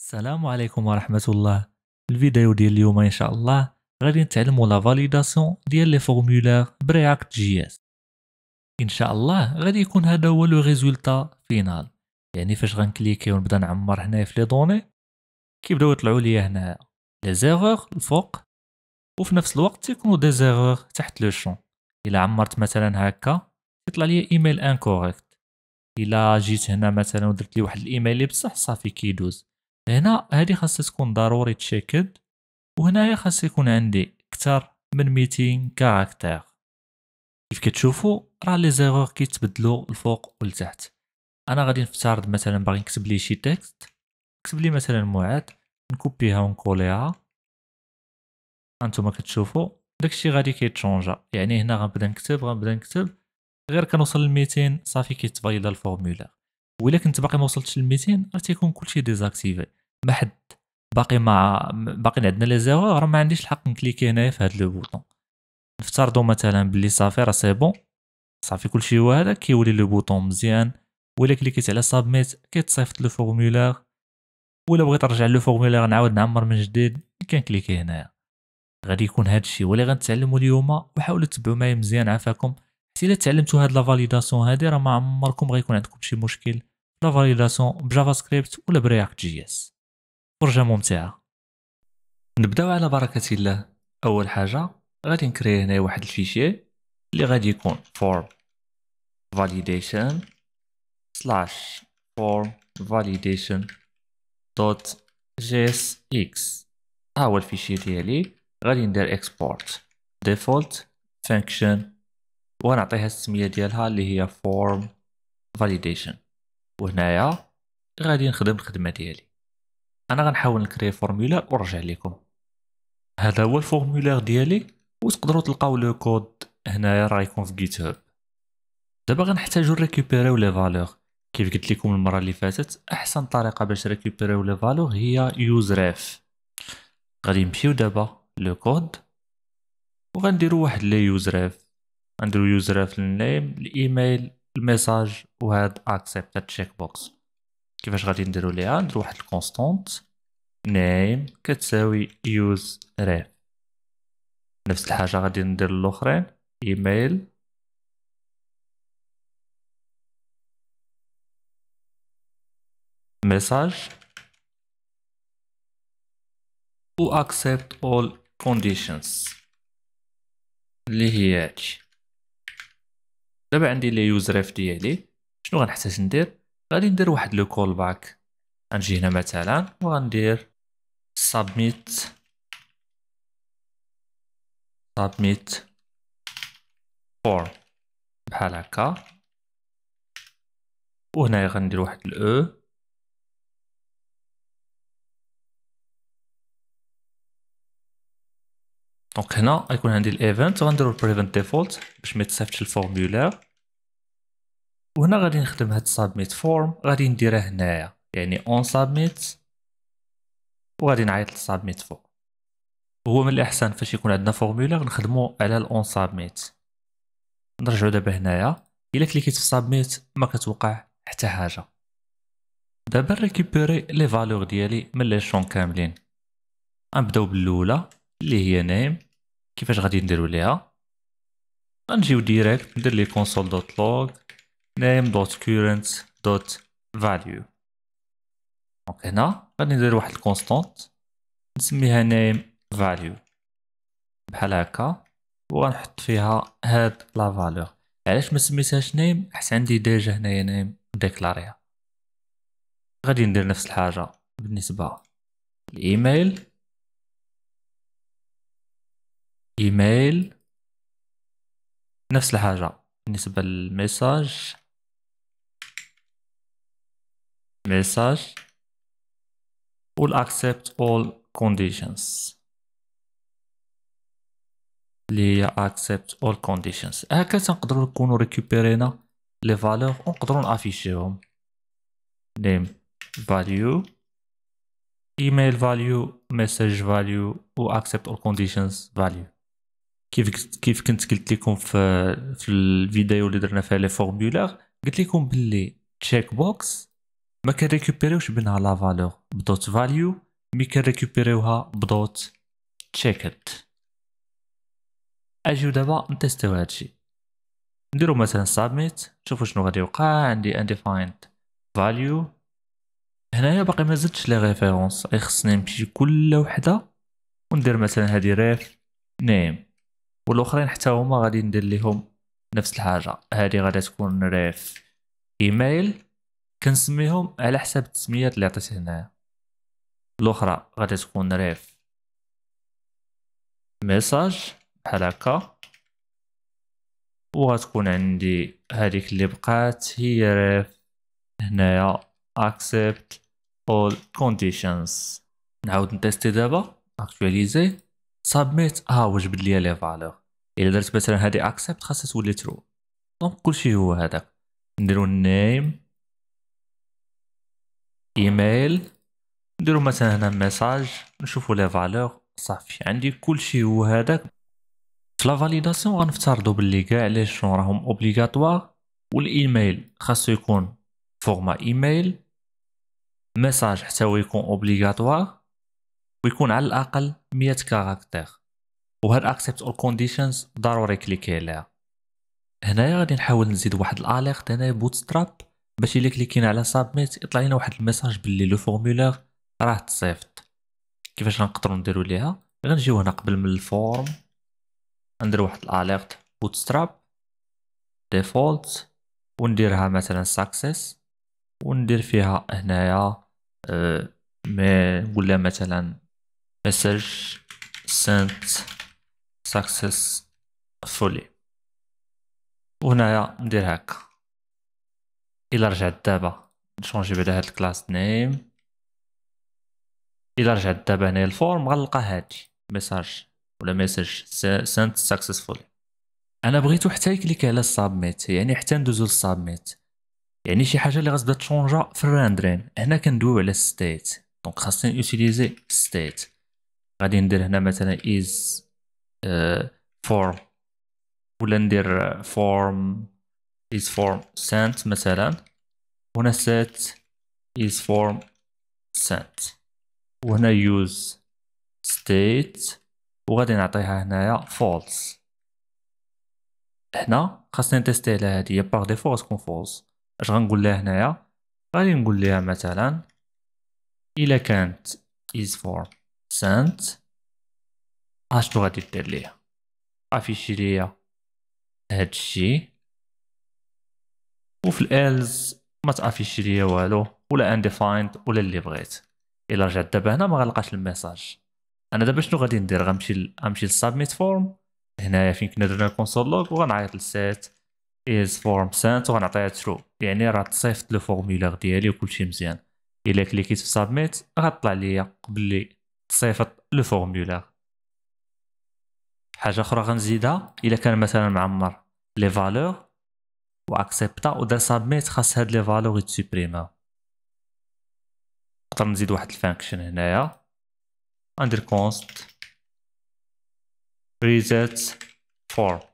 السلام عليكم ورحمة الله. الفيديو ديال اليوم إن شاء الله غادي نتعلموا la validation ديال les formulaires ب React JS. إن شاء الله غادي يكون هذا هو le résultat final. يعني فاش غنكليكي ونبدا نعمر هنايا في les données كيبداو يطلعوا لي هنا les erreurs الفوق وفي نفس الوقت تيكونوا des erreurs تحت le champ. إلا عمرت مثلا هكا يطلع لي email incorrect إلا جيت هنا مثلا ودرت لي واحد الايميل بصح صافي كيدوز هنا هذه خاصها تكون ضروري checked وهنايا خاص يكون عندي أكثر من 200 caractères. كيف كتشوفوا راه les erreurs كيتبدلوا الفوق والتحت. أنا غادي نفترض مثلا باغي نكتب لي شي texte نكتب لي مثلا معاد نكوبيها ونكوليها. هانتوما كتشوفوا داكشي غادي كيتشونجا. يعني هنا غنبدا نكتب غنبدا نكتب. غير كنوصل ل 200 صافي كيتفاليدا ال formulaire ولا كنت باقي ما وصلتش ل 200 راه تيكون كلشي désactivé. ما حد. باقي ما باقي عندنا les erreurs راه ما عنديش الحق نكليكي هنايا في هاد le bouton. نفترضوا مثلا بلي صافي راه c'est bon. صافي كلشي هو هذا كيولي le bouton مزيان. ولا كليكيت على submit كيتصيفط le formulaire. ولا بغيت نرجع le formulaire نعاود نعمر من جديد كنكليكي هنايا. غادي يكون هاد الشيء اللي غنتعلموا اليوم وحاولوا تتبعوا معايا مزيان عافاكم حتى إلا تعلمتوا هاد la validation هادي راه ما عمركم غيكون عندكم شي مشكل. la validation ب JavaScript ولا ب React JS. فرجة ممتعة نبداو على بركة الله. أول حاجة غادي نكري هنا واحد ال fichier اللي غادي يكون form validation slash form validation dot jsx ها هو ال fichier ديالي. غادي ندير export default function ونعطيها السمية ديالها اللي هي form validation. وهنايا غادي نخدم الخدمة ديالي. أنا غنحاول نكري formulaire ونرجع لكم. هذا هو ال formulaire ديالي. وتقدروا تلقاو le code هنايا راه يكون في GitHub دابا غنحتاجو نريكوبيريو les valeurs. كيف قلت لكم المرة اللي فاتت أحسن طريقة باش نريكوبيريو les valeurs هي useRef غادي نمشيو دابا le code. وغنديرو واحد لي useRef غنديرو useRef لل name ال email ال message وهاد accept checkbox كيفاش غادي نديرو ليها؟ نديرو واحد ال constante name كتساوي useRef نفس الحاجة غادي ندير الاخرين email. message. و accept all conditions. اللي هي هادشي دابا عندي les useRef ديالي. شنو غنحتاج ندير؟ غادي ندير واحد le callback. غنجي هنا مثلا وغندير submit submit form بحال هكا. وهنايا غندير واحد الاو donc هنا غيكون عندي ال event غنديرو ال prevent default باش ما يتصيفطش ال formulaire وهنا غادي نخدم هاد submit form غادي نديرها هنايا. يعني on submit وغادي نعيط ل submit form هو من الإحسن فاش يكون عندنا formulaire نخدمو على ال on submit نرجعو دابا هنايا. إلا كليكيت في submit ما كتوقع حتى حاجة. دابا récupérer les valeurs ديالي من les champs كاملين. غنبداو بالأولى اللي هي name كيفاش غادي نديرو ليها. غنجيو direct ندير لي console dot log name.current.value donc هنا غادي ندير واحد ال constante نسميها name value. بحال هكا وغنحط فيها هاد la valeur علاش ما سميتهاش name حيت عندي déjà هنايا name ديكلاريها غادي ندير نفس الحاجة بالنسبة ال email email. نفس الحاجة بالنسبة لل message. Message. Will accept all conditions. اللي هي accept all conditions. هكا تنقدروا نكونوا ريكوبيرينا les valeurs ونقدروا نافيشيهم name value email value message value و accept all conditions value. كيف كيف كنت قلت لكم في في الفيديو اللي درنا فيها les formulaires قلت لكم باللي checkbox ما كنريكوبيريوش بينها la valeur ب dot value mais كنريكوبيريوها ب dot checked اجيو دابا نتيستيو هادشي نديرو مثلا submit نشوفو شنو غادي يوقع عندي undefined value. هنايا باقي ما زدتش les références خصني نمشي كل وحده وندير مثلا هادي ref name والاخرين حتى هما غادي ندير ليهم نفس الحاجة هادي غادي تكون ريف ايميل كنسميهم على حساب التسميات اللي عطيت هنايا. الأخرى غادي تكون ريف. ميساج بحال هكا. وغتكون عندي هذيك اللي بقات هي ريف. هنايا. Accept all conditions. نعاود نتيستي دابا. actualiser submit. ها هو جبد ليا les valeurs إلا درت مثلا هادي accept خاصها تولي true. دونك كلشي هو هذاك. نديرو ال name email نديرو مثلا هنا message نشوفو les valeurs صافي. عندي كلشي هو هذاك. في la validation غنفترضوا باللي كاع les champs راهم obligatoires والإيميل خاصو يكون format email. message حتى هو يكون obligatoire ويكون على الأقل 100 caractères وهاد accept all conditions ضروري cliquer عليها. هنايا غادي نحاول نزيد واحد ال alert هنايا Bootstrap باش الا كليكينا على submit يطلع لنا واحد ال message باللي le formulaire راه تصيفط كيفاش غنقدروا نديرو ليها؟ غنجيو هنا قبل من ال form ندير واحد ال alert Bootstrap default ونديرها مثلا success وندير فيها هنايا أه mais نقول لها مثلا message sent successfully. وهنايا ندير هكا. إلا رجعت دابا. نشونجي بعدا هاد ال className إلا رجعت دابا هنا ال form غنلقى هادي. message ولا message sent successful أنا بغيتو حتى يكليك على ال submit يعني حتى ندوزو لل submit يعني شي حاجة اللي غتبدا تشونجا في ال rendering هنا كندويو على state donc خاصني utiliser state غادي ندير هنا مثلا is form ولا ندير form is form sent مثلا. هنا set is form sent وهنا use state. وغادي نعطيها هنايا false هنا خاصني نتيستي على هادي. par défaut غتكون false اش غنقول لها هنايا؟ غادي نقول لها مثلا الا كانت is form sent اشنو غادي دير ليها؟ afficher ليا هادشي. وفي ال else ما تافيشي ليا والو ولا undefined ولا اللي بغيت. إلا رجعت دابا هنا ما غنلقاش ال message. أنا دابا شنو غادي ندير؟ غنمشي غنمشي لل submit form هنايا فين كنا درنا ال console log وغنعيط لل set is form sent وغنعطيها true يعني راه تصيفط le formulaire ديالي وكلشي مزيان. إلا كليكيت في submit غطلع ليا قبل تصيفط le formulaire حاجة أخرى غنزيدها؟ إلا كان مثلا معمر les valeurs و accepta ودار submit خاص هاد les valeurs يتسوبريماو نقدر نزيد واحد ال function هنايا ندير const reset form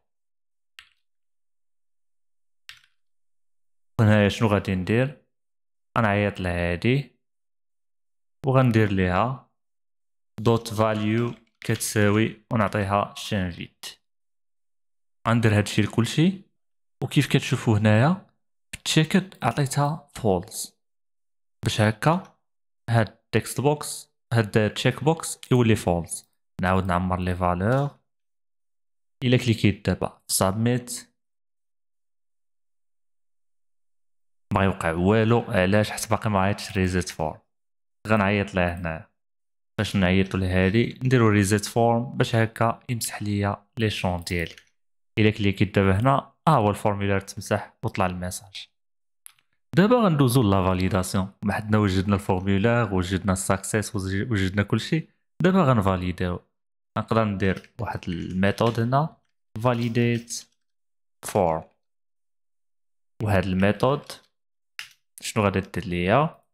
هنايا شنو غادي ندير غنعيط لهادي وغندير ليها dot value كتساوي ونعطيها chaîne vide غندير هادشي لكلشي وكيف كتشوفوا هنايا؟ checked عطيتها false باش هكا هاد text box هاد check box يولي false نعاود نعمر les valeurs إلا cliquيت دابا submit ما يوقع والو علاش؟ حيت باقي ما عيطش reset form غنعيط ليه هنا باش نعيطو لهادي نديرو reset form باش هكا يمسح ليا les champs ديالي. إلا cliquيت دابا هنا ها هو ال formulaire تمسح وطلع ال message. دابا غندوزو la validation ما حدنا وجدنا ال formulaire وجدنا ال success وجدنا كلشي دابا غن validيو نقدر ندير واحد ال method هنا. validate form. وهاد ال method شنو غادي دير ليا؟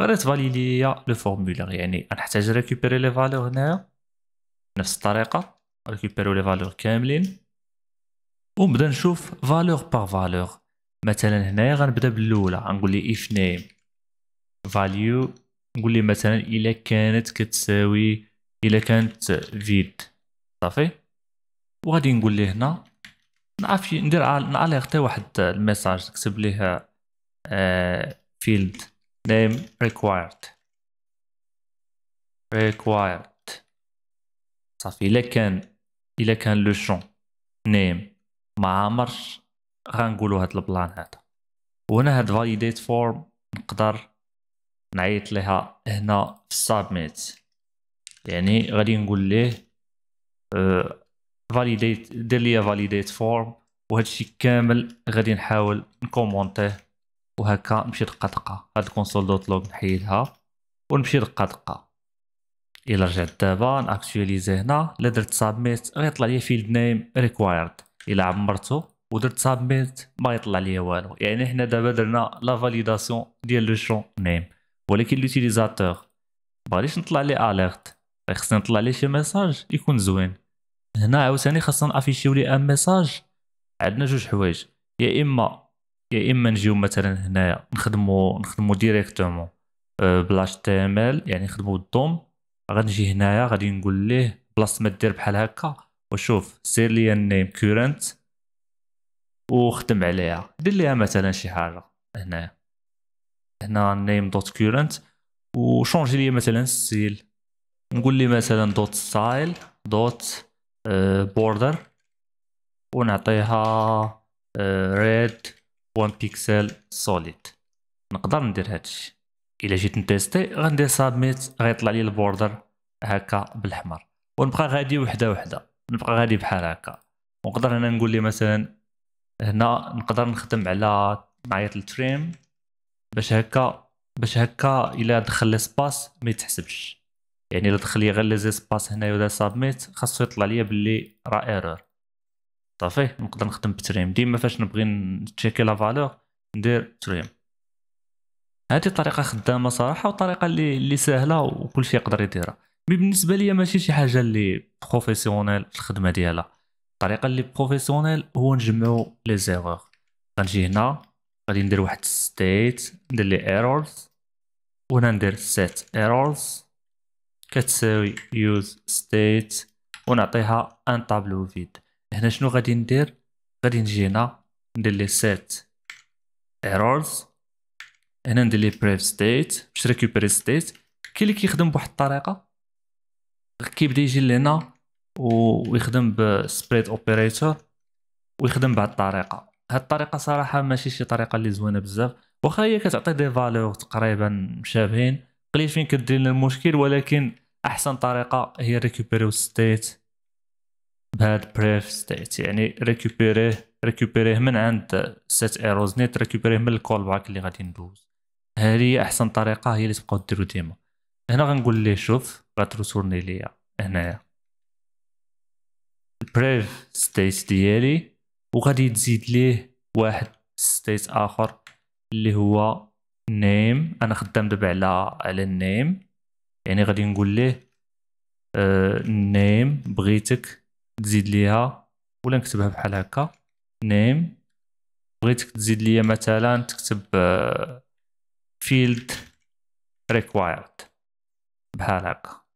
غادي تفاليدي ليا le formulaire يعني غنحتاج récupérer les valeurs هنايا. نفس الطريقة. récupérيو les valeurs كاملين. ونبدا نشوف valeur par valeur مثلا هنايا غنبدا بالاولى غنقول لي if name value نقول لي مثلا الا كانت كتساوي الا كانت vide صافي وغادي نقول ليه هنا نعرف ندير ن alerter واحد ال message نكتب ليه field name required required صافي الا كان الا كان le champ name ما عمرش غنقولوا هاد البلان هذا وهنا هاد validate form نقدر نعيط لها هنا في ال submit يعني غادي نقول ليه validate دير ليا validate form وهادشي كامل غادي نحاول ن commenter. وهكا نمشي دقه دقه هاد ال console dot log نحيدها ونمشي دقه دقه إلا رجعت دابا ن actualiser هنا. إلا درت submit غيطلع لي field name required الا عمرتو ودرت submit ما يطلع لي والو. يعني حنا دابا درنا la validation ديال le champ name ولكن l'utilisateur ما بغاليش نطلع لي alert خصني نطلع ليه شي message يكون زوين. هنا عاوتاني خاصنا ن affichيو ليه un message عندنا جوج حوايج. يا اما يا إما نجيو مثلا هنايا نخدمو نخدمو directement بال HTML يعني نخدمو ال DOM. غنجي هنايا غادي نقول ليه بلاصة ما دير بحال هكا. وشوف سير لي ال name current وخدم عليها. دير ليها مثلا شي حاجة. هنايا هنا name dot current و changer لي مثلا style نقول لي مثلا dot style dot border. ونعطيها red 1 pixel solid. نقدر ندير هادشي إلا جيت ن tester غندير submit غيطلع لي ال border هكا بالاحمر ونبقى غادي وحدة وحدة. نبقى غادي بحال هكا. ونقدر هنا نقول لي مثلا هنا نقدر نخدم على نعيط ال trim باش هكا باش هكا إلا دخل لي space ما يتحسبش. يعني إلا دخل لي غير les espaces هنايا ولا submit خاصو يطلع ليا باللي راه error. صافي؟ نقدر نخدم ب trim. ديما فاش نبغي ن checkي la valeur ندير trim. هذه طريقة خدامة صراحة وطريقة اللي اللي سهلة وكلشي يقدر يديرها. mais بالنسبة ليا ماشي شي حاجة اللي professionnel في الخدمة ديالها. الطريقة اللي professionnelle هو نجمعو les erreurs. غنجي هنا غادي ندير واحد state ندير لي errors وهنا ندير set errors كتساوي use state ونعطيها un tableau vide هنا شنو غادي ندير؟ غادي نجي هنا ندير لي set errors هنا ندير لي prev state باش récupérer state كاين اللي كيخدم بواحد الطريقة كيبدا يجي لهنا ويخدم ب spread operator ويخدم بهاد الطريقة. هاد الطريقة صراحة ماشي شي طريقة اللي زوينة بزاف. واخا هي كتعطي des valeurs تقريبا مشابهين. قليل فين كدير لنا المشكل ولكن أحسن طريقة هي récupérيو state بهاد prev state يعني récupérيه récupérيه من عند set errors نيت récupérيه من ال callback اللي غادي ندوز. هذه أحسن طريقة هي اللي تبقاو ديرو ديما. هنا غنقول ليه شوف. غت return ليا هنايا ال prev state ديالي وغادي تزيد ليه واحد state آخر اللي هو name أنا خدام دابا على على ال name يعني غادي نقول ليه name آه بغيتك تزيد ليها ولا نكتبها بحال هكا. name بغيتك تزيد ليا مثلا تكتب field required بحال هكا.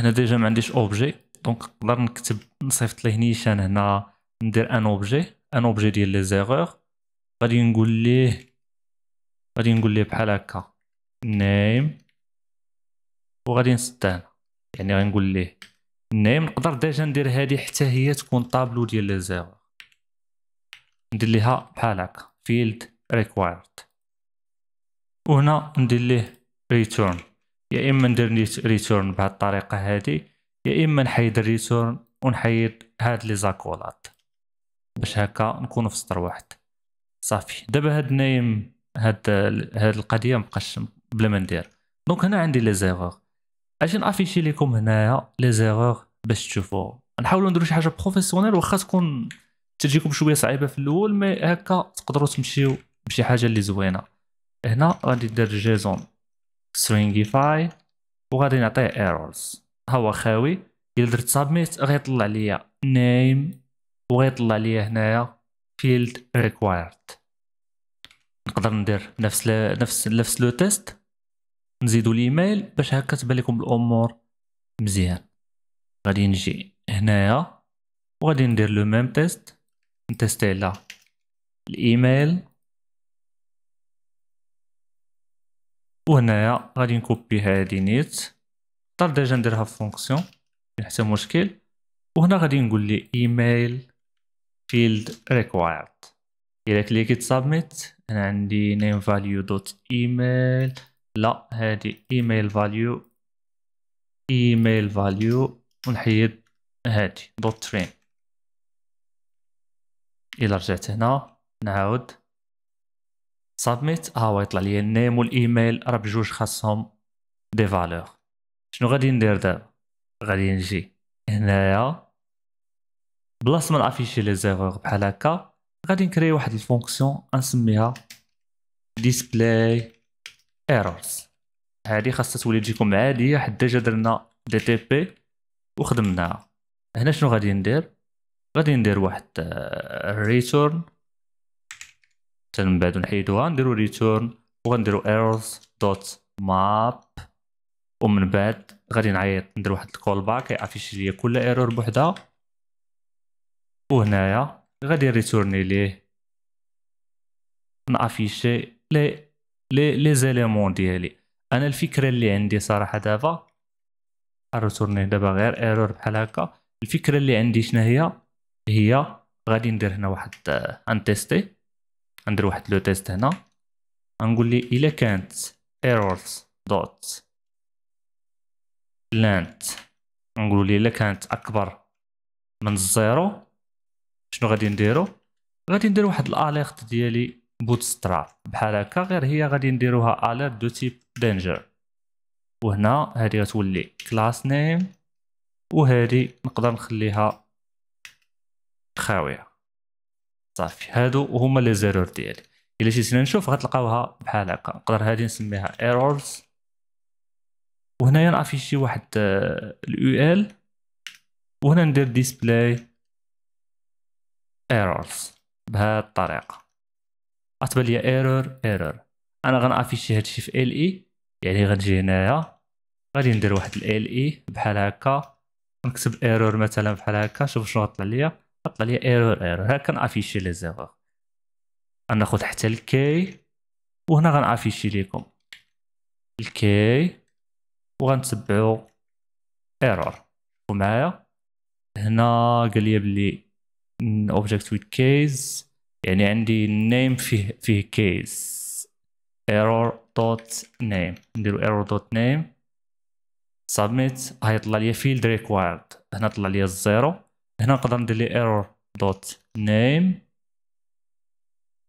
هنا déjà ما عنديش objet donc نقدر نكتب نصيفط ليه نيشان هنا ندير un objet un objet ديال les erreurs غادي نقول ليه غادي نقول ليه بحال هكا name وغادي نسد يعني غنقول ليه name نقدر déjà ندير هادي حتى هي تكون طابلو ديال les erreurs ندير ليها بحال هكا field required وهنا ندير ليه return يا إما ندير return بهاد الطريقة هادي يا إما نحيد ال return ونحيد هاد les accolades. باش هكا نكونو في سطر واحد. صافي. دابا هاد name هاد هاد القضية مبقاش بلا ما ندير. donc هنا عندي les erreurs أجي نafficher لكم هنايا les erreurs باش تشوفوا نحاولوا نديرو شي حاجة professionnel واخا تكون تجيكم شوية صعيبة في الأول mais هكا تقدروا تمشيو بشي حاجة اللي زوينة. هنا غادي ندير JSON. stringify وغادي نعطيه errors ها هو خاوي الا درت submit غيطلع ليا name وغيطلع ليا هنايا field required نقدر ندير نفس. نفس نفس le test نزيدو الايميل باش هكا تبان لكم الأمور مزيان غادي نجي هنايا وغادي ندير le même test نtester على الايميل وهنايا غادي نcopier هادي نيت نقدر déjà نديرها في fonction حتى مشكل. وهنا غادي نقول لي ايميل field required إلا cliquيت submit أنا عندي name value dot trim. لا هادي email value email value ونحيد هادي dot trim. إلى رجعت هنا نعاود. submit ها هو يطلع لي ال name وال email راه بجوج خاصهم des valeurs شنو غادي ندير دابا غادي نجي هنايا بلاصه ما نafficher les erreurs بحال هكا غادي نcréer واحد ال fonction نسميها display. errors. هادي خاصها تولي تجيكم عاديه حيت déjà درنا دي تي بي وخدمناها هنا شنو غادي ندير غادي ندير واحد return حتى من بعد نحيدوها نديرو return وغنديرو errors dot map ومن بعد غادي نعيط ندير واحد ال callback يafficher ليا كل error بوحدها. وهنايا غادي retourner ليه. نافيشي لي لي لي زيليمون ديالي. أنا الفكرة اللي عندي صراحة دابا retourner دابا غير error بحال هكا. الفكرة اللي عندي شنو هي هي غادي ندير هنا واحد un tester ندير واحد le test هنا. غنقول لي إلا كانت errors dot length نقولوا لي إلا كانت أكبر من الزيرو. شنو غادي نديرو؟ غادي ندير واحد ال alert ديالي Bootstrap بحال هكا غير هي غادي نديروها alert de type danger وهنا هادي غتولي className وهادي نقدر نخليها خاوية. صافي هادو هما les erreurs ديالي. إلا جيتنا نشوف غتلقاوها بحال هكا. نقدر هادي نسميها errors وهنايا نafficher واحد ال ul وهنا ندير display errors بهاد الطريقة. غتبان ليا error error أنا غنafficher هادشي في ال اي يعني غنجي هنايا. غادي ندير واحد li بحال هكا. نكتب error مثلا بحال هكا. شوف شنو غطلع ليا. غطلع ليا error error هكا نafficher les erreurs غناخد حتى ال key وهنا غنafficher ليكم ال key وغنتبعو error ومعايا هنا قال لي بلي object with keys يعني عندي name فيه فيه keys. error dot name. نديرو error dot name. submit. هيطلع لي field required. هنا طلع les erreurs. هنا نقدر ندير لي error dot name.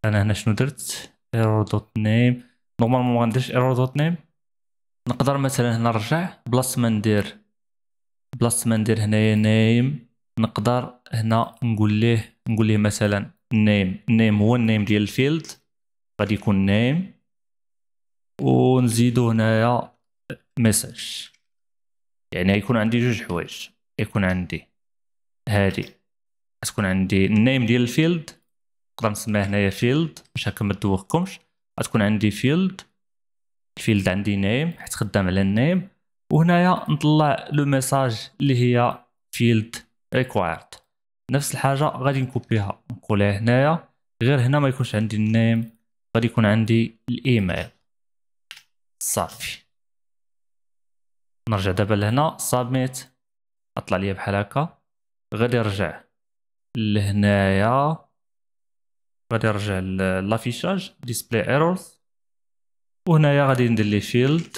أنا هنا شنو درت؟ error dot name. normalement ما غنديرش error dot name. نقدر مثلا هنا نرجع. بلاصه ما ندير. بلاصه ما ندير هنايا name. نقدر هنا نقول ليه نقول ليه مثلا name name هو ال name ديال ال field غادي يكون name ونزيدو هنايا message يعني يكون عندي جوج حوايج. يكون عندي هادي. تكون عندي ال name ديال ال field نقدر نسميه هنايا field باش هكا ما تدوخكمش. غتكون عندي field ال field عندي name حيت خدام على ال name. وهنايا نطلع le message اللي هي field required. نفس الحاجة غادي نcopierها نقولها هنايا. غير هنا ما يكونش عندي ال name غادي يكون عندي الإيميل. صافي. نرجع دابا لهنا. submit أطلع ليا بحال هكا. غادي نرجع لهنايا. غادي نرجع l'affichage display errors وهنايا غادي ندير لي field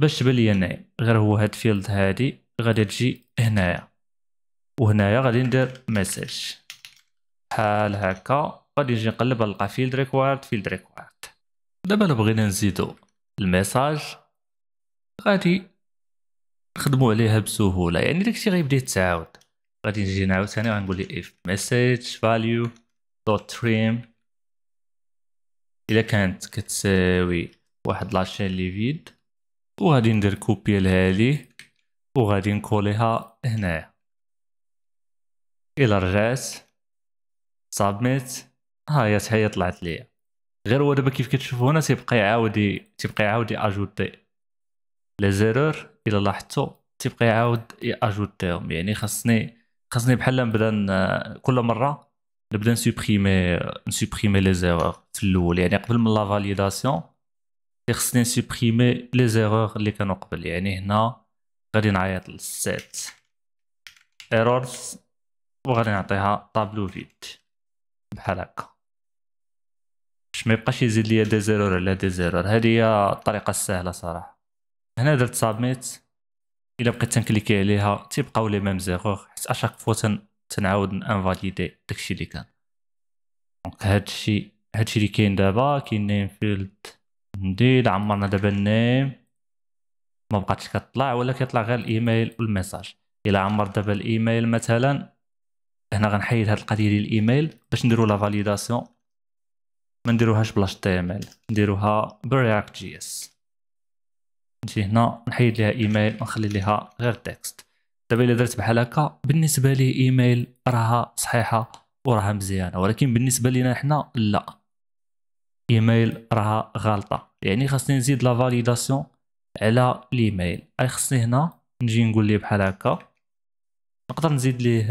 باش تبان ليا name غير هو هاد field هادي غادي تجي هنايا. وهنايا غادي ندير message بحال هكا غادي نجي نقلب نلقى field required field required دابا الا بغينا نزيدو ال message غادي نخدمو عليها بسهولة. يعني داكشي غيبدا يتعاود غادي نجي نعاود ثاني غنقول لي if message value dot trim إلا كانت كتساوي واحد la chaîne vide وغادي ندير copie لهادي وغادي نكوليها هنايا إلى رجعت submit ها هي هي طلعت ليا. غير هو دابا كيف كتشوفوا هنا تيبقى يعاود تيبقى يعاود اجوتي les erreurs إلا لاحظتوا تيبقى يعاود اجوتيهم يعني خاصني خاصني بحال نبدا كل مرة نبدأ نسوبريمي نسوبريمي les erreurs في الأول. يعني قبل من la validation خصني نسوبريمي les erreurs اللي كانوا قبل. يعني هنا غادي نعيط ل setErrors وغادي نعطيها tableau vide بحال هكا. باش ما يبقاش يزيد ليا des erreurs على des erreurs هذه هي الطريقة السهلة صراحة. هنا درت submit إلا بقيت تنكليكي عليها تيبقاو les mêmes erreurs حيت à chaque fois تنعاود انفاليدي داكشي اللي كان. donc هادشي هادشي اللي كاين دابا كاين name field ندير عمرنا دابا ال name ما بقاتش كطلع ولا كيطلع غير ال email وال message. إلا عمر دابا الإيميل مثلا هنا غنحيد هاد القضية ديال الإيميل باش نديرو la validation ما نديروهاش HTML نديروها ب React JS نجي هنا نحيد ليها إيميل ونخلي ليها غير text. دابا إلا درت بحال هكا بالنسبة لي إيميل راها صحيحة وراها مزيانة ولكن بالنسبة لينا حنا لا. إيميل راها غلطه يعني خاصني نزيد la validation على الإيميل. أي خاصني هنا نجي نقول ليه بحال هكا. نقدر نزيد ليه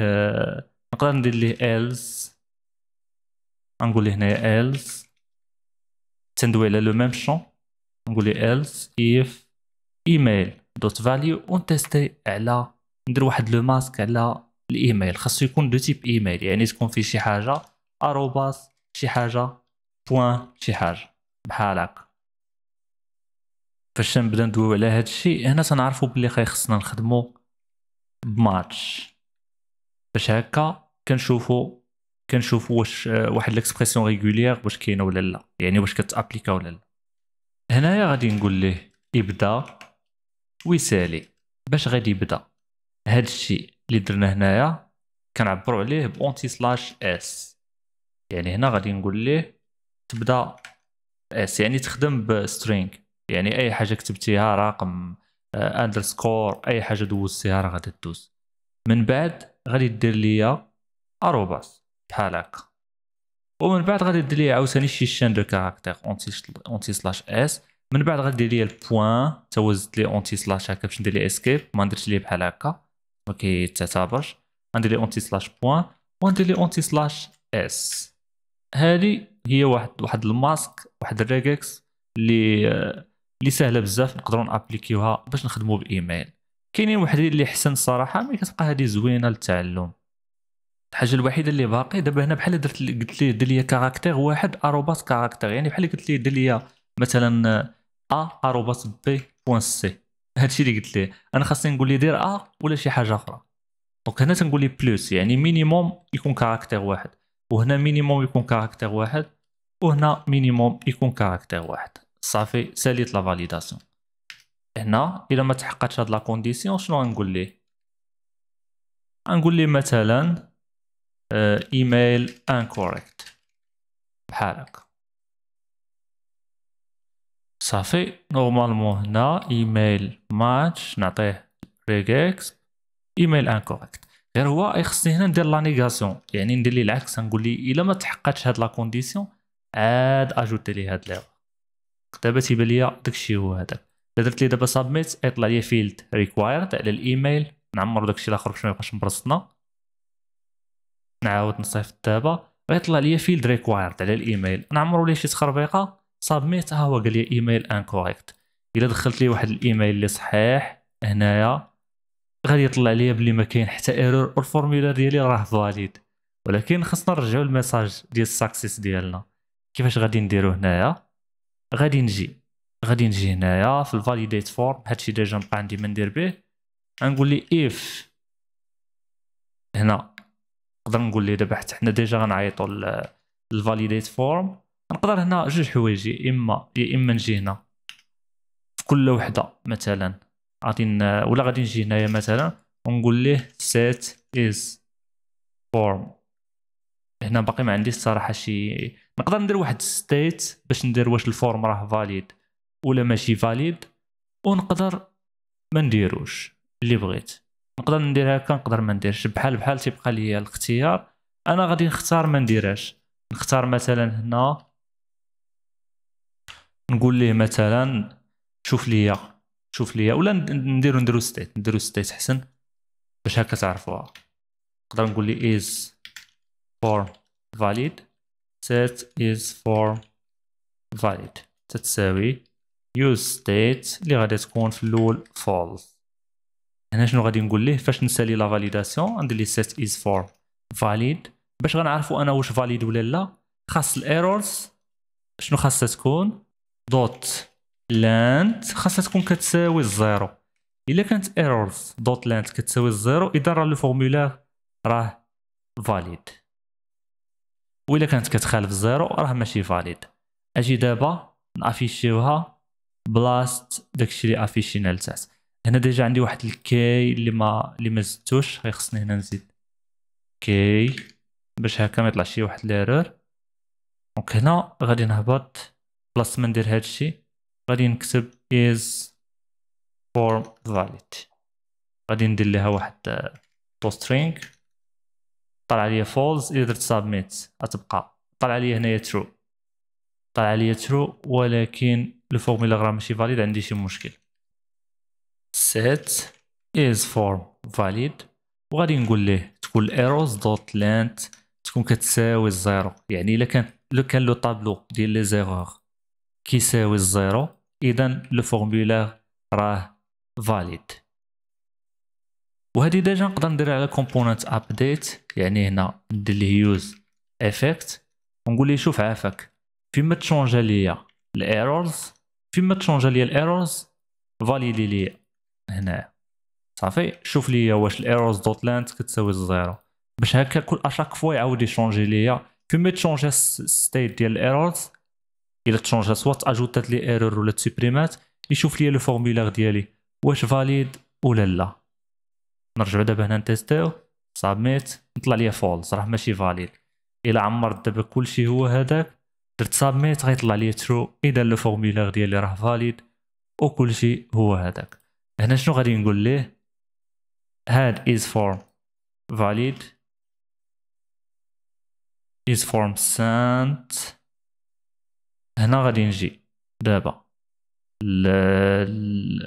نقدر ندير ليه else. نقول ليه هنايا else. تندوي على le même champ. نقول ليه else if email dot value ونتيستي على ندير واحد le masque على الإيميل. خاصو يكون de type email يعني تكون فيه شي حاجة arobase شي حاجة point شي حاجة بحال هكا. فاش نبدا ندويو على هاد الشيء هنا تنعرفو بلي خصنا نخدمو بماتش. باش هكا كنشوفو كنشوفو واش واحد l'expression régulière واش كاينة ولا لا يعني واش كتأبليكا ولا لا. هنايا غادي نقول ليه يبدا ويسالي باش غادي يبدا؟ هاد الشيء اللي درنا هنايا كنعبروا عليه ب antislash S يعني هنا غادي نقول ليه تبدا S يعني تخدم ب string يعني أي حاجة كتبتيها رقم underscore أي حاجة دوزتيها راه غادي دوز من بعد غادي دير ليا arobase بحال هكا. ومن بعد غادي دير ليا عاوتاني شي chaîne de caractères anti antislash S من بعد غادي ليا ال point توزت لي antislash هكا باش ندير لي escape ما نديرش ليه بحال هكا. ما كيتعتبرش غندير لي antislash point وندير لي antislash S هذه هي واحد واحد الماسك واحد ال regex اللي اللي سهلة بزاف نقدروا نابليكيوها باش نخدموا بالايميل كاينين وحدين اللي حسن الصراحه mais كتبقى هذه زوينة للتعلم. الحاجة الوحيدة اللي باقي دابا هنا بحال درت قلت ليه دير لي caractère واحد arobase caractère. يعني بحال قلت ليه دير لي مثلا C. هادشي اللي قلت ليه. أنا خاصني نقول ليه دير A ولا شي حاجة أخرى. donc هنا تنقول ليه plus يعني minimum يكون caractère واحد. وهنا minimum يكون caractère واحد. وهنا minimum يكون caractère واحد. صافي ساليت la validation هنا إلا ما تحققش هاد la condition شنو غنقول ليه؟ غنقول ليه مثلا email incorrect بحال هكا صافي normalement هنا email match نعطيه regex email incorrect غير هو خصني هنا ندير la négation يعني ندير ليه العكس نقول ليه الا ما تحققتش هاد la condition عاد اجوتي ليه هاد l'erreur دابا تيبان ليا داكشي هو هذاك الا درت لي دابا submit يطلع لي field required على الايميل نعمر داكشي الآخر باش ما يبقاش مبرصنا نعاود نصيفط دابا غيطلع لي field required على الايميل نعمرو ليه شي تخربيقه submit ها هو قال لي email incorrect إلا دخلت لي واحد الايميل اللي صحيح هنايا. غادي يطلع لي بلي ما كاين حتى error وال formulaire ديالي راه valide ولكن خصنا نرجعوا ال message ديال ال success ديالنا. كيفاش غادي نديرو هنايا؟ غادي نجي. غادي نجي هنايا في ال validate form هادشي déjà نبقى عندي ما ندير به. غنقول لي if هنا. نقدر نقول لي دابا حتى حنا déjà غنعيطوا ال validate form نقدر هنا جوج حوايج يا اما يا إما نجي هنا. في كل وحدة مثلا. غادي ولا غادي نجي هنايا مثلا ونقول ليه set is form. هنا باقي ما عنديش الصراحه شي نقدر ندير واحد state باش ندير واش ال form راه valide ولا ماشي valide ونقدر ما نديروش اللي بغيت. نقدر ندير هكا نقدر ما نديرش. بحال بحال تيبقى ليا الاختيار أنا غادي نختار ما نديرهاش نختار مثلا هنا نقول ليه مثلا شوف ليا شوف ليا ولا نديرو نديرو state نديرو state حسن باش هكا تعرفوها. نقدر نقول لي is form valid set is form valid. تتساوي use state اللي غادي تكون في الأول false. هنا شنو غادي نقول ليه؟ فاش نسالي la validation ندير لي set is form valid. باش غنعرفوا أنا واش valid ولا لا خاص ال errors شنو خاصها تكون؟ dot length خاصها تكون كتساوي ال zéro. إلا كانت errors dot length كتساوي ال zéro إذا راه le formulaire راه valide وإلا كانت كتخالف ال zéro راه ماشي valide أجي دابا ن afficher وها بلاصت داكشي اللي afficher نا لتحت. هنا déjà عندي واحد ال key اللي ما اللي ما زدتوش خصني هنا نزيد key باش هكا ما يطلعش شي واحد l'erreur donc هنا غادي نهبط بلاصه ما ندير هادشي غادي نكتب is form valid. غادي ندير لها واحد string. طلع لي false اذا درت submit غتبقى. طلع لي هنايا true. طلع لي true ولكن le formulaire راه ماشي valid عندي شي مشكل. set is form valid. وغادي نقول ليه تكون errors dot length تكون كتساوي ال zéro. يعني إلا كان le كان le tableau ديال les erreurs كيساوي ال zéro. اذا le formulaire راه valide. وهذه déjà نقدر ندير على component update يعني هنا ندير ليه use effect ونقول ليه شوف عافاك. فيما ت changer ليا ال errors فيما ت changer ليا ال errors valider ليا. هنا. صافي. شوف ليا واش ال errors dot length كتساوي ال zéro. باش هكا كل à chaque fois يعاود ي changer ليا. فيما ت changer state ديال ال errors إلا ت changer soit ajouter ات لي erreur ولا ت supprimer ات يشوف ليا le formulaire ديالي واش valide ولا لا. نرجعو دابا هنا ن tester و. submit نطلع ليا false راه ماشي valide إلا عمرت دابا كلشي هو هذاك درت submit غيطلع ليا true إذا le formulaire ديالي راه valide وكلشي هو هذاك. هنا شنو غادي نقول ليه؟ هاد is form valid. Is form sent. هنا غادي نجي دابا.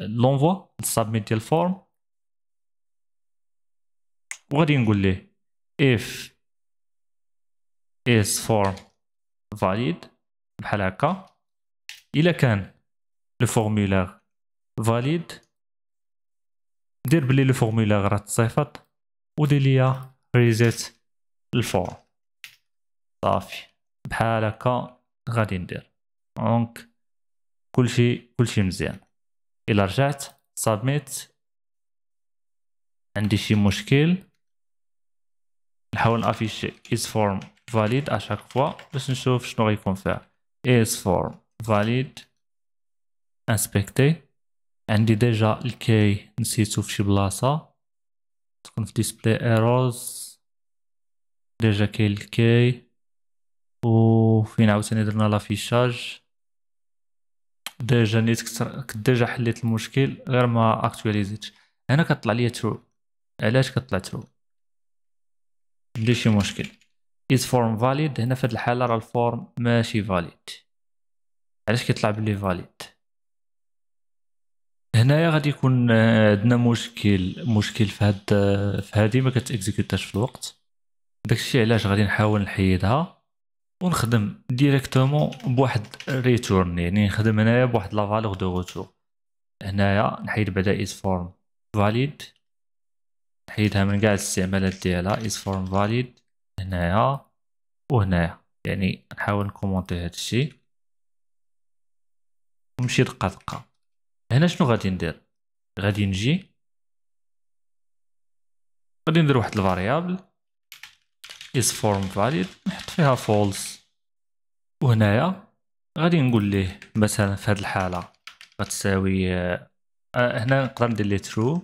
l'envoi ن submit ديال ال form. وغادي نقول ليه if is form valid بحال هكا. إلا كان le formulaire valide دير بلي le formulaire راه تصيفط ودير ليا reset ال form. صافي. بحال هكا غادي ندير. donc كلشي كلشي مزيان الا رجعت submit عندي شي مشكل نحاول ن afficher is form valid à chaque fois باش نشوف شنو غيكون فيها is form valid inspecter عندي déjà ال key نسيتو في شي بلاصه تكون في display errors déjà كاين ال key وفين عاوتاني درنا l'affichage déjà نيت déjà حليت المشكل غير ما actualiser تش هنا كطلع ليا true علاش كطلع true عندي شي مشكل. Is form valid هنا في هاد الحالة راه ال form ماشي valid. علاش كيطلع بلي valid هنايا غادي يكون عندنا مشكل مشكل في هاد في هادي ما كت exécuter اش في الوقت. داكشي علاش غادي نحاول نحيدها. ونخدم directement بواحد return يعني نخدم هنايا بواحد la valeur de retour. هنايا نحيد بعدا is form valid نحيدها من كاع الاستعمالات ديالها is form valid هنايا وهنايا. يعني نحاول نكومونتي هادشي ونمشي دقة دقة. هنا شنو غادي ندير؟ غادي نجي غادي ندير واحد الفاريابل. Is form valid نحط فيها false. وهنايا غادي نقول ليه مثلا في هذه الحالة. غتساوي آه هنا نقدر ندير ليه true.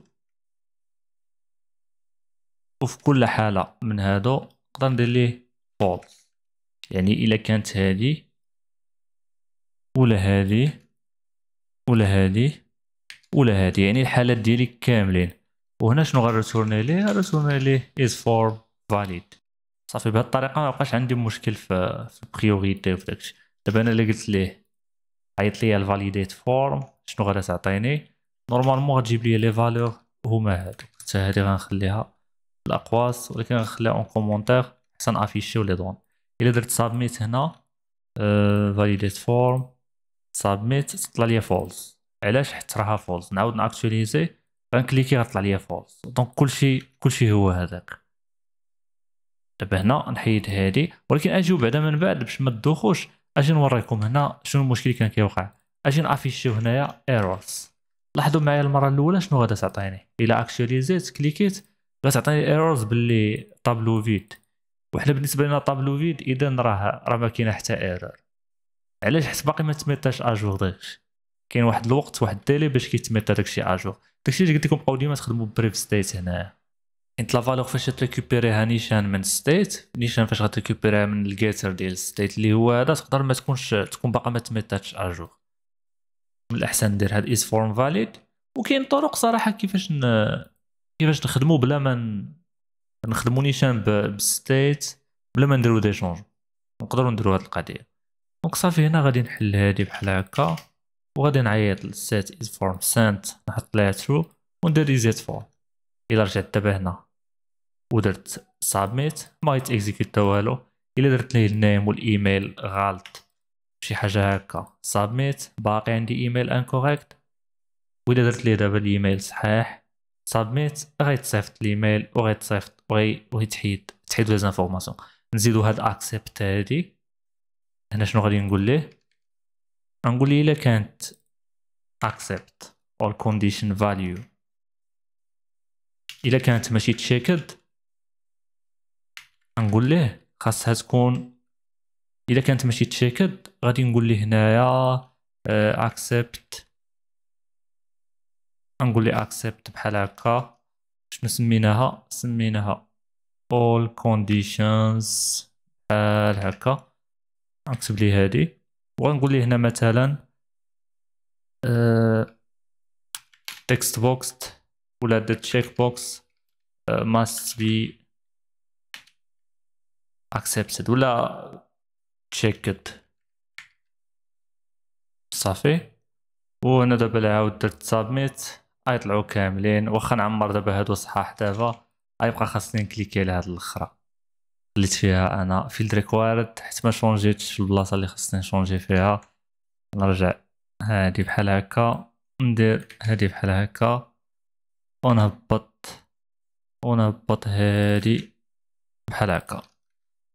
وفي كل حالة من هادو نقدر ندير ليه false. يعني إلا كانت هادي ولا هادي ولا هادي ولا هادي. يعني الحالات ديالي كاملين. وهنا شنو غن retourner ليه؟ غن retourner ليه is form valid. صافي بهذه الطريقة ما بقاش عندي مشكل في في ال priorité وفي داكشي. دابا أنا اللي قلت ليه عيط لي ال validate form شنو غادا تعطيني؟ normalement غتجيب les les valeurs هما هادو. حتى هادي غنخليها الأقواس ولكن غنخليها en commentaire حسن افيشيو les données. إلا درت submit هنا validate form submit تطلع ليا false علاش؟ حيت راها false نعاود ناكتواليزي غنكليكي غطلع ليا false donc كلشي كلشي هو هذاك. دابا هنا نحيد هادي ولكن اجيو بعدا من بعد باش ما تدوخوش. أجي نوريكم هنا شنو المشكل كان كيوقع. أجي نافيشيو هنايا errors لاحظوا معايا المرة الأولى شنو غادا تعطيني. إلا اكشواليزيت كليكيت غتعطيني errors باللي tableau vide وحنا بالنسبة لنا tableau vide إذا راه راه ما كاينة حتى erreur علاش؟ حيت باقي ما تميتاش à jour داكشي. كاين واحد الوقت واحد ال délai باش كيتميتا داكشي à jour داكشي اللي قلت لكم بقاو ديما تخدموا prev state هنا انت la valeur فاش تريكوبيريها نيشان من state نيشان فاش غتريكوبيريها من ال getter ديال state اللي هو هذا تقدر ما تكونش تكون باقا ما تميتاتش à jour من الأحسن ندير هاد is form valid وكاين طرق صراحة كيفاش ن... كيفاش نخدمو بلا ما نخدمو نيشان ب state بلا ما نديرو des changes. نقدروا نديرو هاد القضية. donc صافي هنا غادي نحل هادي بحال هكا. وغادي نعيط لل set is form sent نحط ليها true وندير reset form إلا رجعت دابا هنا ودرت submit ما يتيكزيكوت حتى والو. إلا درت ليه ال name والإيميل غلط. شي حاجة هكا. submit باقي عندي إيميل incorrect وإلا درت ليه دابا الايميل صحيح. submit غيتصيفط الإيميل وغيتصيفط وغيتحيد تحيد. les informations نزيدو هاد accept هادي. هنا شنو غادي نقول ليه؟ غنقول ليه إلا كانت accept all condition value. الا كانت ماشي checked غنقول ليه خاصها تكون الا كانت ماشي checked غادي نقول ليه هنايا accept. غنقول ليه accept بحال هكا. شنو سميناها؟ سميناها all conditions بحال هكا. نكتب لي هادي. وغنقول لي هنا مثلا text box ولا the check box uh, must be accepted. ولا checked. صافي وهنا دابا عاود درت submit غيطلعو كاملين واخا نعمر دابا هادو صحاح دابا غيبقى خاصني نكليكي على هاد الاخرى خليت فيها أنا field required حيت ما شونجيتش البلاصه اللي خصني نشونجي فيها نرجع هادي بحال هكا ندير هادي بحال هكا ونهبط ونهبط هادي بحال هكا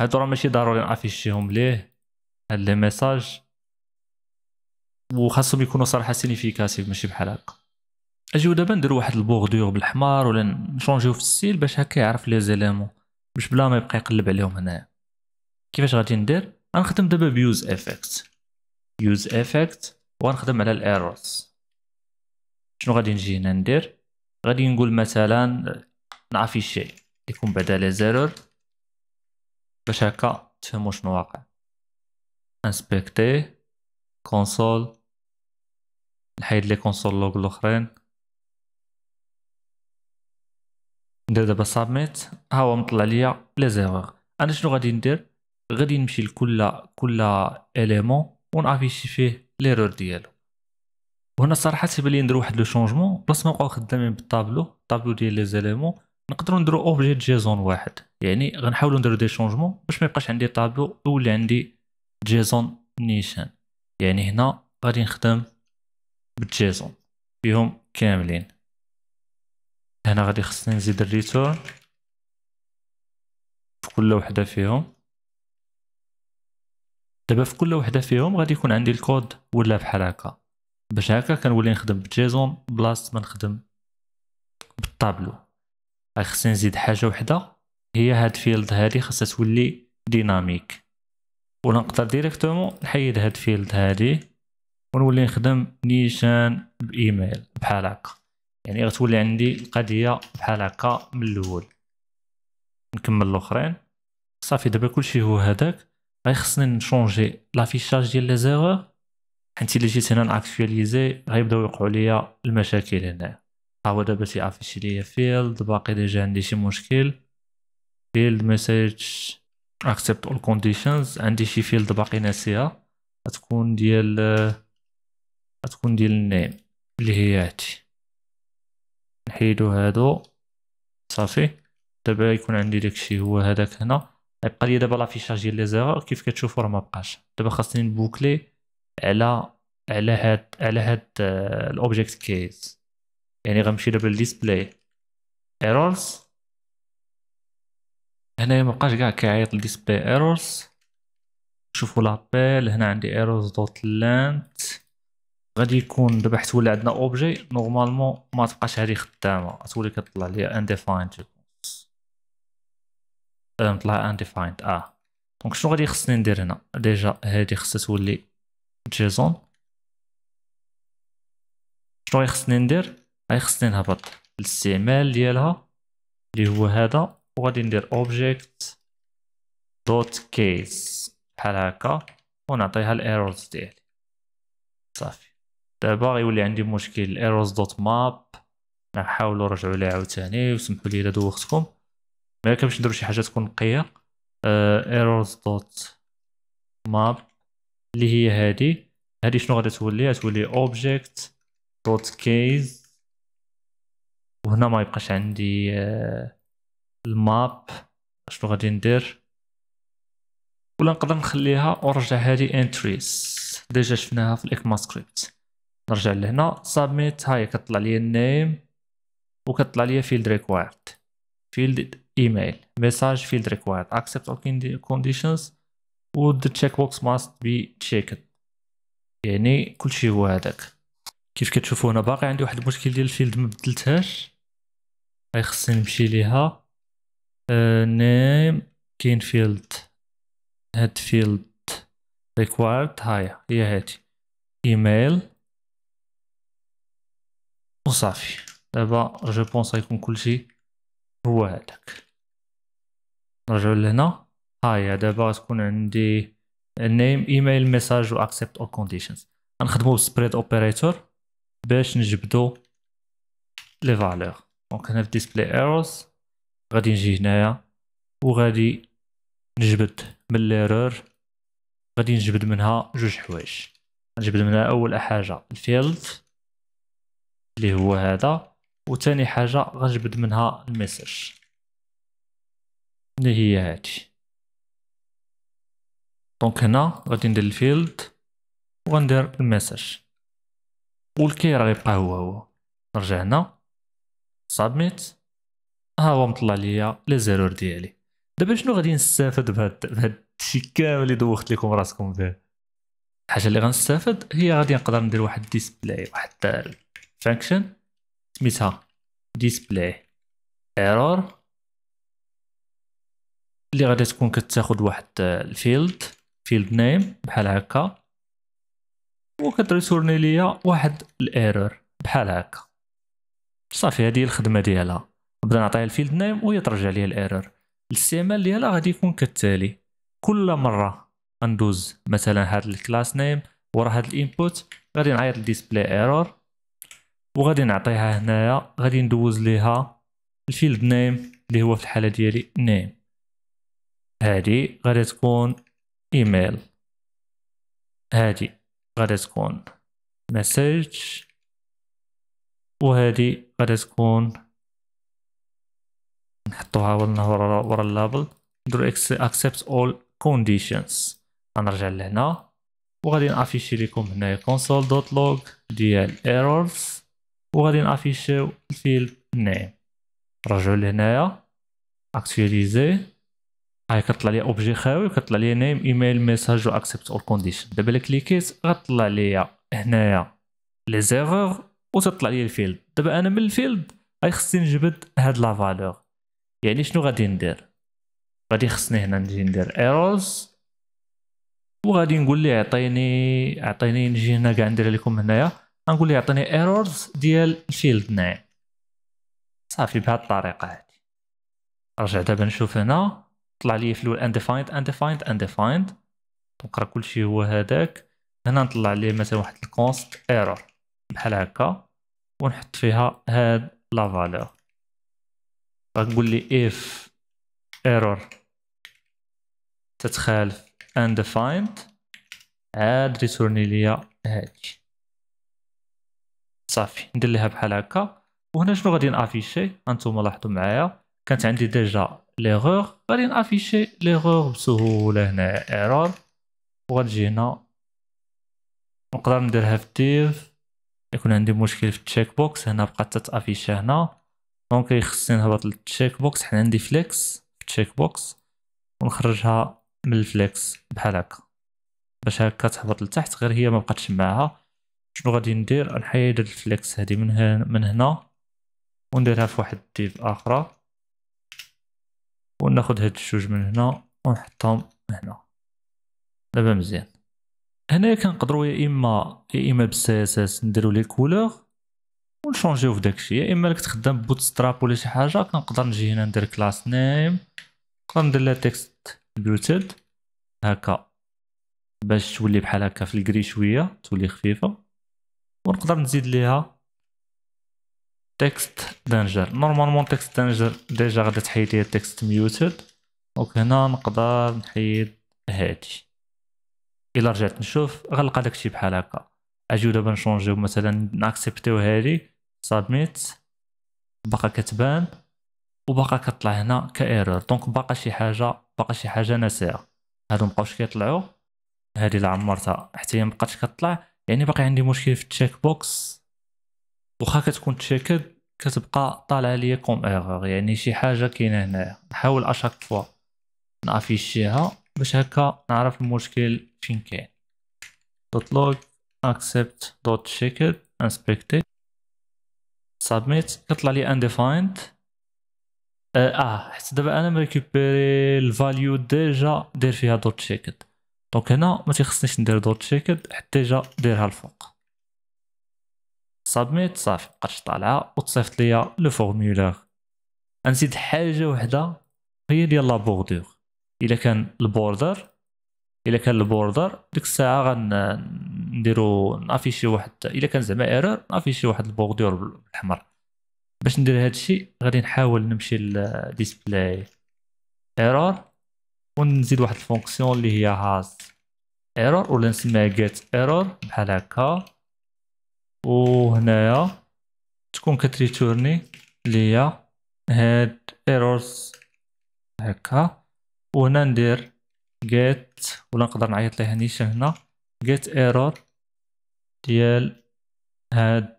هادو راه ماشي ضروري نافيشيهم ليه هاد les messages وخاصهم يكونوا صراحة significatifs ماشي بحال هكا اجيو دابا نديرو واحد ال bordure بالحمار ولا نشونجيو في ال style باش هكا يعرف les éléments باش بلا ما يبقى يقلب عليهم هنايا كيفاش غادي ندير غنخدم دابا ب use effect use effect وغنخدم على ال errors شنو غادي نجي هنا ندير غادي نقول مثلا نافيشي يكون بعدا les erreurs باش هكا تفهموا شنو واقع انسبكتي console نحيد les console log الأخرين. ندير دابا submit ها هو مطلع ليا les erreurs. أنا شنو غادي ندير؟ غادي نمشي لكل كل élément ونافيشي فيه l'erreur ديالو. وهنا صراحة تيبان لي ندير واحد le changement بلاص ما نبقاو خدامين بال tableau ال tableau ديال les éléments نقدروا نديرو objet JSON واحد. يعني غنحاولوا نديرو des changements باش ما يبقاش عندي طابلو يولي عندي JSON نيشان. يعني هنا غادي نخدم بال JSON فيهم كاملين. هنا غادي خصني نزيد ال return في كل وحدة فيهم. دابا في كل وحدة فيهم غادي يكون عندي الكود ولا بحال هكا. باش هكا كنولي نخدم ب JSON بلاصة ما نخدم بالطابلو خصني نزيد حاجة وحدة؟ هي هاد field هادي خاصها تولي dynamique. ولا نقدر directement نحيد هاد field هادي ونولي نخدم نيشان بإيميل بحال هكا. يعني غتولي عندي القضية بحال هكا من الأول. نكمل الأخرين. صافي دابا كلشي هو هذاك غير خصني نشونجي l'affichage ديال les erreurs. حيت الا جيت هنا ناكتواليزي غيبداو يوقعوا ليا المشاكل هنا ها هو دابا تي افيشي ليا field باقي déjà عندي شي مشكل. field message accept all conditions. عندي شي field باقي ناسيها. غتكون ديال غتكون ديال ال name اللي هي هادي. نحيدو هادو. صافي. دابا يكون عندي داكشي هو هذاك هنا. يبقى لي دابا l'affichage ديال les erreurs كيف كتشوفوا راه ما بقاش دابا خاصني نبوكلي. على على هاد على هاد ال object keys يعني غنمشي دابا لل display errors هنايا مبقاش كاع كيعيط ال display errors شوفوا l'appel هنا عندي errors dot length غادي يكون دابا حيت ولا عندنا objet normalement ما تبقاش هذه خدامة. تولي كطلع ليا undefined نطلع undefined آه donc شنو غادي خصني ندير هنا؟ déjà هادي خصها تولي JSON شنو غادي خصني ندير غادي خصني نهبط الاستعمال ديالها اللي هو هذا وغادي ندير Object dot keys بحال هكا ونعطيها ال errors ديالي صافي دابا غيولي عندي مشكل ال errors dot map نحاولوا نرجعوا ليه عاوتاني وسمحوا لي الا دوختكم ما كنمشي نديرو شي حاجة تكون نقيه errors dot map اللي هي هادي. هادي شنو غادي تولي؟ تولي Object dot keys وهنا ما يبقاش عندي uh, ال map. شنو غادي ندير؟ ولا نقدر نخليها ونرجع هذه entries déjà شفناها في ال ECMAScript نرجع لهنا. submit هاي كطلع لي ال name وكطلع لي field required field email message field required accept all conditions. و the checkbox must be checked. يعني كلشي هو هذاك. كيف كتشوفوا هنا باقي عندي واحد المشكل ديال ال field ما بدلتهاش. هاي خصني نمشي ليها. name كاين field هاد field required هاي هي هادي. ايميل وصافي. دابا je pense غيكون كلشي هو هذاك. نرجعو لهنا. هاهي دابا غتكون عندي name email message و accept all conditions غنخدمو بال spread operator باش نجبدو les valeurs donc هنا في display errors غادي نجي هنايا وغادي نجبد من ليرور غادي نجبد منها جوج حوايج. نجبد منها أول حاجة ال field اللي هو هذا وثاني حاجة غنجبد منها ال message اللي هي هادي. donc هنا غادي ندير ال field وغندير ال message. وال key راه غيبقى هو هو. نرجع هنا. submit ها هو مطلع ليا les erreurs ديالي. دابا شنو غادي نستافد بهاد بهاد الشيء كامل اللي دوخت لكم راسكم به الحاجة اللي غنستافد هي غادي نقدر ندير واحد display واحد function سميتها display error اللي غادي تكون كتاخد واحد ال field. field name بحال هكا. وكتريتورني ليا واحد ال error بحال هكا. صافي هذه الخدمة ديالها. نبدا نعطيها ال field name وهي ترجع لي ال error. الاستعمال ديالها غادي يكون كالتالي. كل مرة غندوز مثلا هاد ال class name ورا هاد ال input غادي نعيط ل display error وغادي نعطيها هنايا غادي ندوز ليها ال field name اللي هو في الحالة ديالي name هادي غادي تكون إيميل. هادي غادي تكون message. وهادي غادي تكون نحطوها ورا ورا ال label. نديرو accept all conditions. غنرجع لهنا. وغادي نافيشي لكم هنايا console.log ديال errors. وغادي نافيشيو ال field name نرجعو لهنايا. actualiser هاي كطلع لي objet خاوي وكطلع لي name email message و accept all conditions دابا الا كليكيت غطلع لي هنايا les erreurs وتطلع لي ال field. دابا أنا من ال field غادي خصني نجبد هاد la valeur يعني شنو غادي ندير؟ غادي خصني هنا نجي ندير errors وغادي نقول ليه عطيني عطيني نجي هنا كاع ندير لكم هنايا. غنقول ليه عطيني errors ديال ال field name صافي بهاد الطريقة هادي. نرجع دابا نشوف هنا. طلع لي في الأول undefined undefined undefined. راه كلشي هو هذاك. هنا نطلع ليه مثلا واحد ال const error بحال هكا. ونحط فيها هاد la valeur غنقول لي if error تتخالف undefined عاد ريتورني ليا هادي. صافي. ندير ليها بحال هكا. وهنا شنو غادي نافيشي هانتوما لاحظوا معايا. كانت عندي déjà l'erreur غادي نافيشي ليغور بسهولة هنا error وغتجي هنا نقدر نديرها في div. يكون عندي مشكل في ال checkbox هنا بقات تتافيشي هنا. donc خصني نهبط لل checkbox. حنا عندي flex في ال checkbox. ونخرجها من ال flex بحال هكا. باش هكا تهبط لتحت غير هي ما بقاتش معاها. شنو غادي ندير؟ نحيد ال flex هادي من هنا من هنا. ونديرها في واحد div أخرى وناخد هاد الجوج من هنا ونحطهم هنا. دابا مزيان. هنايا كنقدروا يا إما يا إما بال CSS نديرو les couleurs ونشونجيو في داكشي يا إما لك تخدم Bootstrap ولا شي حاجة كنقدر نجي هنا ندير class name نقدر ندير لها text muted هكا. باش تولي بحال هكا في ال gris شوية تولي خفيفة. ونقدر نزيد ليها text danger normalement text danger déjà غادا تحيد ليا text muted donc هنا نقدر نحيد هادي الا رجعت نشوف غنلقى داكشي بحال هكا اجيو دابا نشونجيو مثلا ناكسبتيو هادي submit باقا كتبان وباقا كطلع هنا ك error donc باقا شي حاجة باقا شي حاجة ناسيها هادو مبقاوش كيطلعوا هادي لا عمرتها حتى هي مبقاتش كطلع يعني باقي عندي مشكل في ال checkbox واخا كتكون checked كتبقى طالعه ليا comme erreur. يعني شي حاجة كاينة هنايا. نحاول à chaque fois نافيشيها باش هكا نعرف المشكل فين كاين. dot log accept dot checked inspected submit كطلع لي undefined آه, آه حيت دابا أنا مريكوبيري ال value déjà داير فيها dot checked donc هنا ما تيخصنيش ندير dot checked حتى déjà دايرها الفوق. submit صافي. بقاتش طالعه وتصيفط ليا le formulaire. نزيد حاجة وحدة هي ديال la bordure. إلا كان ال border إلا كان ال border ديك الساعة غنديرو نافيشي واحد إلا كان زعما error نافيشي واحد ال bordure بالأحمر. باش ندير هادشي غادي نحاول نمشي ل display error. ونزيد واحد ال fonction اللي هي has. error ولا نسميها get error بحال هكا. وهنايا تكون كتريتورني ليا هاد errors هكا. وهنا ندير جيت ولا نقدر نعيط ليها نيشان هنا. get error ديال هاد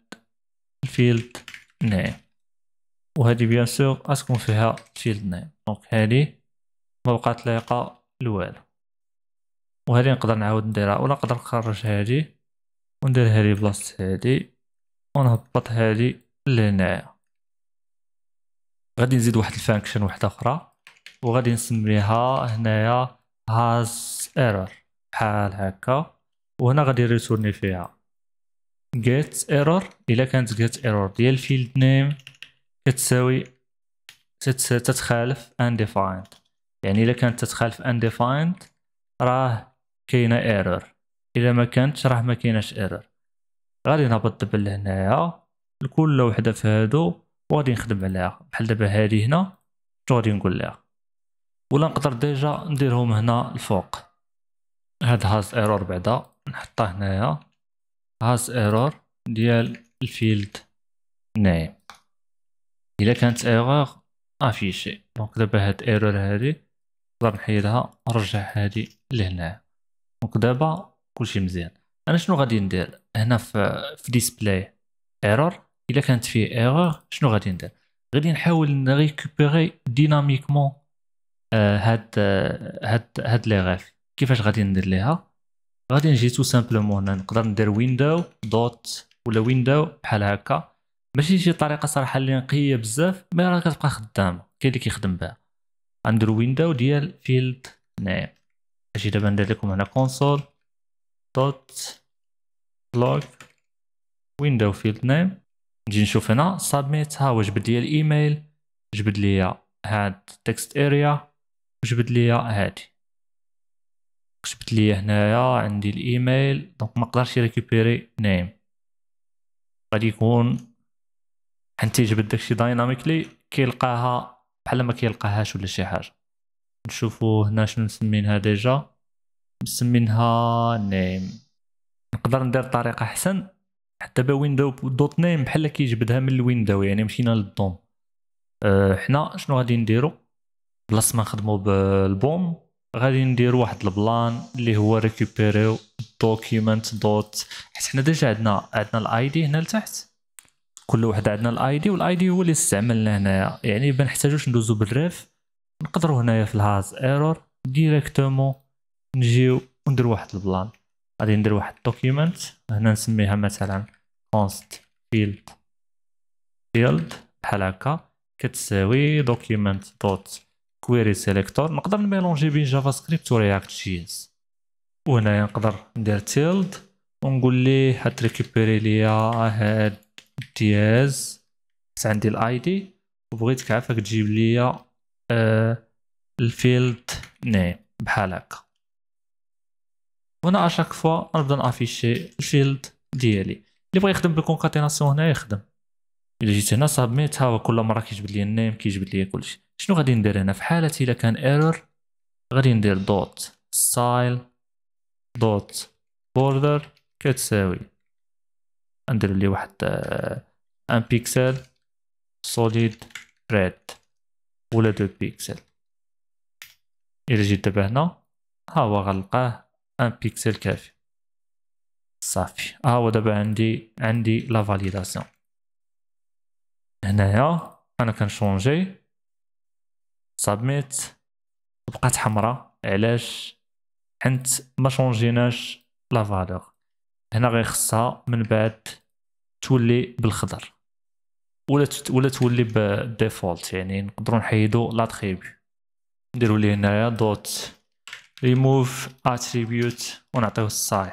ال field name وهذه bien sûr غتكون فيها field name donc هذه ما بقات لايقة لوالو. وهذه نقدر نعاود نديرها ولا نقدر نخرج هذه وندير هذه بلاصة هذه ونهبط هذه لهنايا. غادي نزيد واحد ال function واحدة أخرى وغادي نسميها هنايا has error بحال هكا. وهنا غادي ريتورني فيها. Get error إلا كانت get error ديال field name كتساوي تتخالف undefined. يعني إلا كانت تتخالف undefined راه كاينة error. الا ما كانتش راه ما كايناش error. غادي نهبط دابا لهنايا لكل وحده في هادو وغادي نخدم عليها. بحال دابا هادي هنا غادي نقول لها؟ ولا نقدر déjà نديرهم هنا الفوق. هاد has error بعدا نحطها هنايا. has error ديال ال field name إلا كانت error افيشي donc دابا هاد error هادي نقدر نحيدها نرجع هادي لهنا. donc دابا كلشي مزيان. أنا شنو غادي ندير؟ هنا في في display error إلا كانت فيه error شنو غادي ندير؟ غادي نحاول نريكوبيري dynamiquement هاد هاد هاد لي غاف كيفاش غادي ندير ليها؟ غادي نجي tout simplement هنا نقدر ندير window dot ولا window بحال هكا. ماشي شي طريقة صراحة اللي نقية بزاف mais راه كتبقى خدامة. كاين اللي كيخدم بها. غندير window ديال field name أجي دابا ندير لكم هنا console dot log window field name نجي نشوف هنا submit ها هو جبد لي الايميل جبد لي هاد textarea وجبد لي هادي جبت لي هنايا عندي ال email donc ما نقدرش ريكوبيري name غادي يكون حنت يجبد داكشي dynamically كيلقاها بحال ما كيلقاهاش ولا شي حاجة نشوفو هنا شنو مسمينها déjà مسمينها name. نقدر ندير طريقة أحسن. حتى با window dot name بحال كيجبدها من ال window يعني مشينا لل DOM. أه حنا شنو غادي نديرو؟ بلاص ما نخدمو بال BOM. غادي نديرو واحد البلان اللي هو ريكوبيريو document dot. حيت حنا déjà عندنا عندنا ال ID هنا لتحت. كل واحد عندنا ال ID وال ID هو اللي استعملنا هنايا. يعني ما نحتاجوش ندوزو بال ref. نقدروا هنايا في ال has error directement نجيو ونديرو واحد البلان. غادي ندير واحد document هنا نسميها مثلا const field field. بحال هكا. كتساوي document dot query selector نقدر نميلونجي بين JavaScript و React JS وهنايا نقدر ندير tilde ونقول ليه هتريكوبيري ليا. هاد dièse عندي ال ID وبغيتك عافاك تجيب ليا آه ال field name بحال هكا. هنا à chaque fois نبدا نافيشي ال field ديالي اللي بغى يخدم بال concaténation هنا يخدم الا جيت هنا submit ها كل مره كيجبد لي ال name كيجبد لي كلشي شنو غادي ندير هنا في حاله الا كان error غادي ندير dot style dot border كتساوي ندير لي واحد un pixel solid red ولا deux pixels الا جيت دابا هنا ها هو غنلقاه un pixel كافي. صافي. ها هو دابا عندي عندي la validation. هنايا أنا كنشونجي. submit بقات حمراء علاش؟ حنت ما شونجيناش la valeur. هنا غير خصها من بعد تولي بالخضر. ولا ولا تولي بال default يعني نقدروا نحيدوا l'attribut نديروا ليه هنايا دوت ريموف اتريبيوت ونعطيو ال style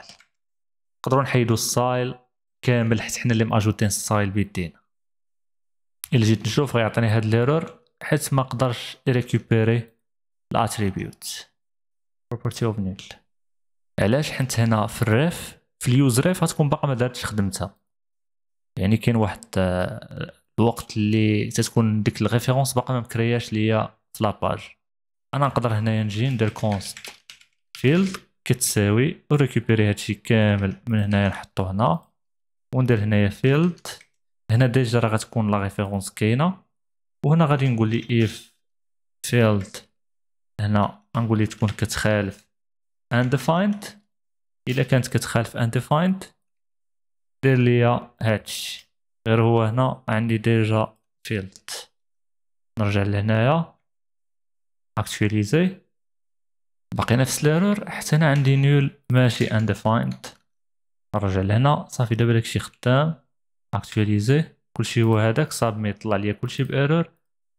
نقدروا نحيدو ال style كامل حيت حنا اللي ماجوتين style بيدينا. إلا جيت نشوف غيعطيني هاد l'erreur حيت ما قدرش récupérer ال attribute property of null علاش حيت هنا في ال ref؟ في ال use ref غتكون باقا ما دارتش خدمتها. يعني كاين واحد آه، الوقت اللي تتكون ديك ال référence باقا ما مكرياش ليا في la page أنا نقدر هنايا نجي ندير const field كتساوي و récupérer هادشي كامل من هنايا نحطو هنا وندير هنايا field هنا déjà راه غتكون la référence كاينة. وهنا غادي نقول لي if field هنا غنقول لي تكون كتخالف undefined. إلا كانت كتخالف undefined دير ليا هادشي. غير هو هنا عندي déjà field نرجع لهنايا. actualiser باقي نفس l'erreur حتى أنا عندي null ماشي undefined. نرجع لهنا. صافي دابا داكشي خدام. actualiser كلشي هو هذاك. submit طلع ليا كلشي ب error.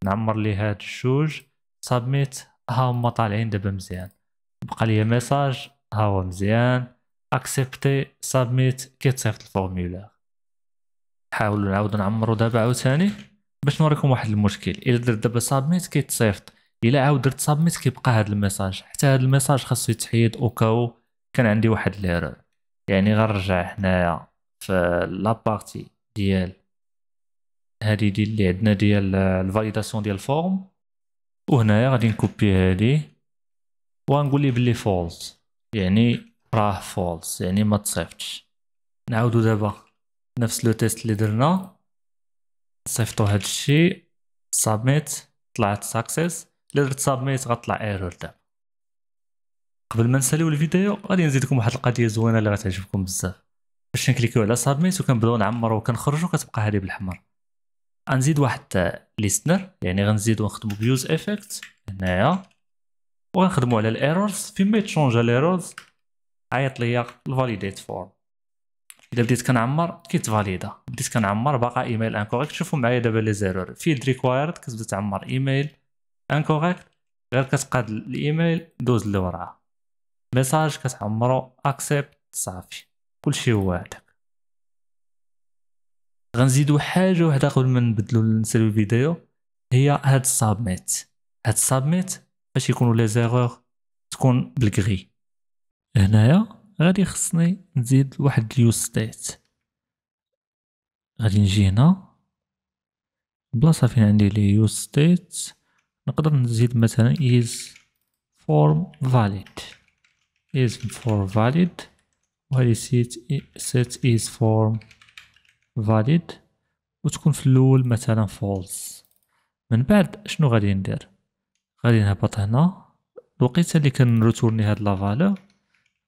نعمر لي هاد الجوج submit ها هما طالعين دابا مزيان. بقى ليا message ها هو مزيان. accepté submit كيتصيفط ال formulaire نحاولوا نعاودو نعمرو دابا عاوتاني باش نوريكم واحد المشكل. إلا درت دابا submit كيتصيفط. إلا عاود درت submit كيبقى هاد ال message. حتى هاد ال message خاصو يتحيد au cas où كان عندي واحد l'erreur يعني غنرجع هنايا في la partie ديال هادي دي اللي عندنا ديال ال validation ديال ال form. وهنايا غادي نكوبي هادي وغنقول ليه بلي false. يعني راه false يعني ما تصيفطش. نعاودو دابا نفس le test اللي درنا. نصيفطو هاد الشيء submit طلعت success. الا درت submit غطلع error دابا. قبل ما نساليو الفيديو غادي نزيدكم واحد القضية زوينة اللي غتعجبكم بزاف. باش نكليكيو على submit وكنبداو نعمرو وكنخرجو كتبقى هادي بالحمر. غنزيد واحد listener يعني غنزيدو نخدمو ب use effect هنايا وغنخدمو على ال errors. فين ما يتشونجا ال errors عيط ليا ال validate form إلا بديت كنعمر كيتفاليدا بديت كنعمر باقا email incorrect شوفوا معايا دابا les erreurs. field required كتبدا تعمر email. incorrect غير كتقاد الإيميل دوز اللي وراه message كتعمرو accept صافي. كلشي هو هذاك غنزيدو حاجة وحدة قبل ما نبدلو نسالو الفيديو. هي هاد ال submit. هاد ال submit باش يكونوا les erreurs تكون بالكغي هنايا غادي خصني نزيد واحد ال use state غادي نجي هنا. بلاصة فين عندي les use state نقدر نزيد مثلا is form valid. Is form valid. وهذه set set is form valid. وتكون في الأول مثلا false. من بعد شنو غادي ندير؟ غادي نهبط هنا. الوقيتة اللي كنريتورني هاد la valeur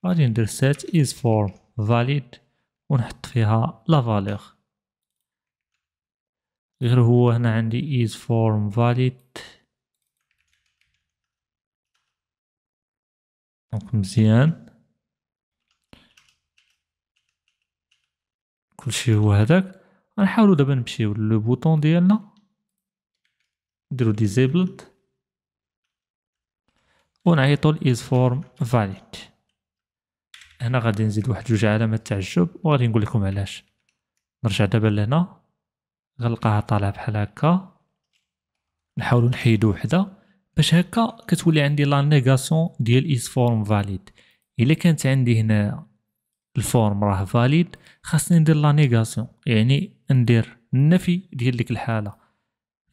غادي ندير set is form valid ونحط فيها la valeur غير هو هنا عندي is form valid. دونك مزيان. كلشي هو هذاك. غنحاولو دابا نمشيو لو بوطون ديالنا. نديرو disabled. ونعيطو ل is form valid. هنا غادي نزيد واحد جوج علامات تعجب. وغادي نقول لكم علاش. نرجع دابا لهنا. غنلقاها طالعة بحال هكا. نحاولو نحيدو وحدة. باش هكا كتولي عندي la négation ديال is form valid. إلا كانت عندي هنا ال form راه valid خاصني ندير la négation. يعني ندير النفي ديال ديك الحالة.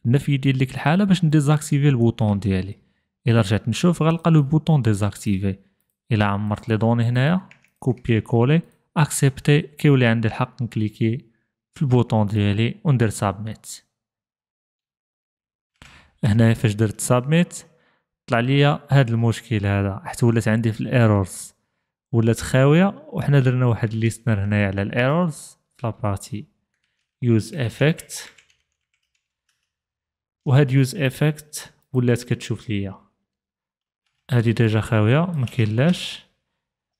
النفي ديال ديك الحالة باش نديزاكتيفي ال bouton ديالي. إلا رجعت نشوف غنلقى le bouton désactivé. إلا عمرت les données هنايا copier coller accepté كيولي عندي الحق نكليكي في ال bouton ديالي وندير submit هنايا فاش درت submit طلع ليا هاد المشكل هذا. حتى ولات عندي في ال errors ولات خاوية وحنا درنا واحد listener هنايا على ال errors في la partie use effect وهاد use effect ولات كتشوف ليا. هادي déjà خاوية ما كاينلاش.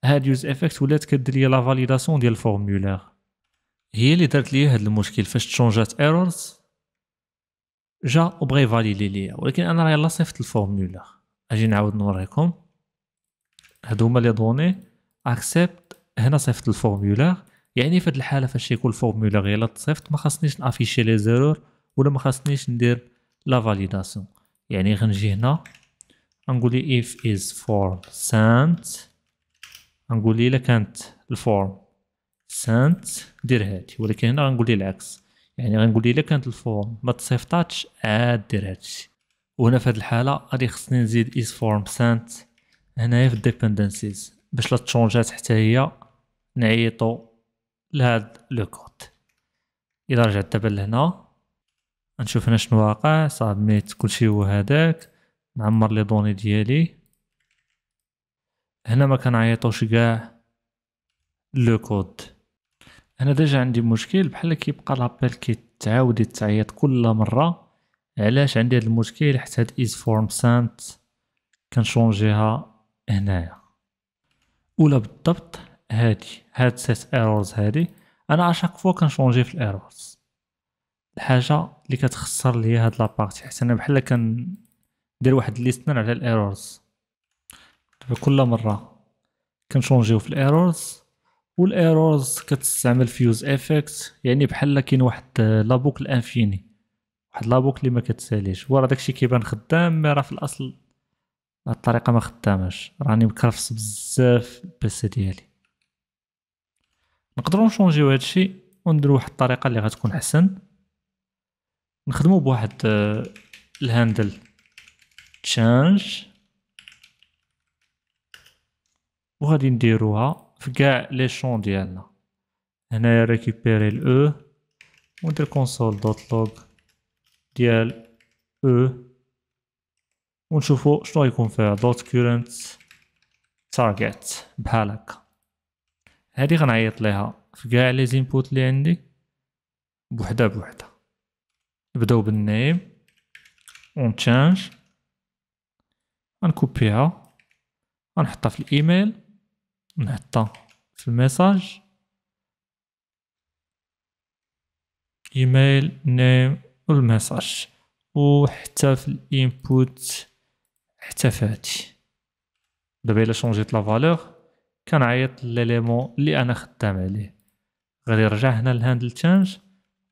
هاد use effect ولات كدير ليا la validation ديال ال formulaire هي اللي دارت ليا هاد المشكل فاش تشونجات errors جا وبغى يفاليدي ليا. ولكن أنا راه يلا صيفط ال formulaire أجي نعاود نوريكم. هادو هما les données. accept هنا صيفط ال formulaire يعني في هاد الحالة فاش يكون ال formulaire يلا تصيفط ما خاصنيش نأفيشي les erreurs ولا ما خاصنيش ندير la validation. يعني غنجي هنا. غنقول لي if is form sent. غنقول لي إلا كانت ال form sent دير هادي. ولكن هنا غنقول لي العكس. يعني غنقول إلا كانت الفورم ما تصيفطاتش عاد دير هادشي. وهنا في هاد الحالة غادي خصني نزيد is form sent هنايا في ال dependencies باش لا تشونجات حتى هي نعيطو لهاد le code. إلا رجعت دابا لهنا نشوف هنا شنو واقع. submit كلشي هو هداك. نعمر les données ديالي. هنا ما كنعيطوش كاع le code. هنا déjà عندي مشكل بحال كيبقى l'appel كيتعاود يتعيط كل مرة. علاش عندي هاد المشكل؟ حيت هاد is form sent كنشونجيها هنايا. ولا بالضبط هادي هاد set errors هادي. أنا à chaque fois كنشونجي في ال errors الحاجة اللي كتخسر ليا هاد la partie حيت أنا بحال كندير واحد listener على ال errors كل مرة كنشونجيو في ال errors وال errors كتستعمل ف useEffect يعني بحال كاين واحد la boucle à l'infini واحد la boucle اللي ما كتساليش. ورا داكشي كيبان خدام mais راه في الأصل بهاد الطريقة ما خداماش. راني مكرفس بزاف ال PC ديالي. نقدروا نشونجيو هادشي ونديرو واحد الطريقة اللي غتكون أحسن. نخدمو بواحد آه، ال handle. change وغادي نديروها في كاع les champs ديالنا هنايا récupérer ال e وندير console dot log ديال e ونشوفو شنو غيكون فيها dot current target بحال هكا هادي غنعيط ليها في كاع les inputs اللي عندي بوحده بوحده نبداو بال name on change غنكوبيها غنحطها في الايميل نحطها في ال message email name وال message وحتى في ال input حتى فهادشي دابا إلا شونجيت la valeur كنعيط ل l'élément اللي أنا خدام عليه. غادي نرجع هنا لل handle change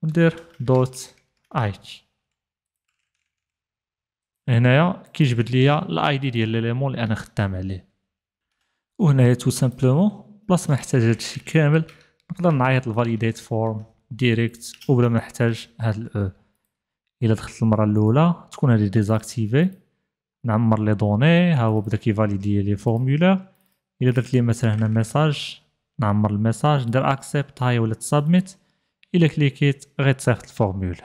وندير dot ايتش هنايا كيجبد ليا ال ID ديال l'élément اللي أنا خدام عليه. وهنايا tout simplement بلاص ما نحتاج هادشي كامل. نقدر نعيط ال validate form direct وبلا ما نحتاج هاد ال e إلا دخلت المرة الأولى تكون هذه désactivé نعمر les données ها هو بدا كيفاليدي le formulaire إلا درت لي مثلا هنا message نعمر ال message ندير accept هاي ولا تسابميت إلا كليكيت غيتصيفط ال formulaire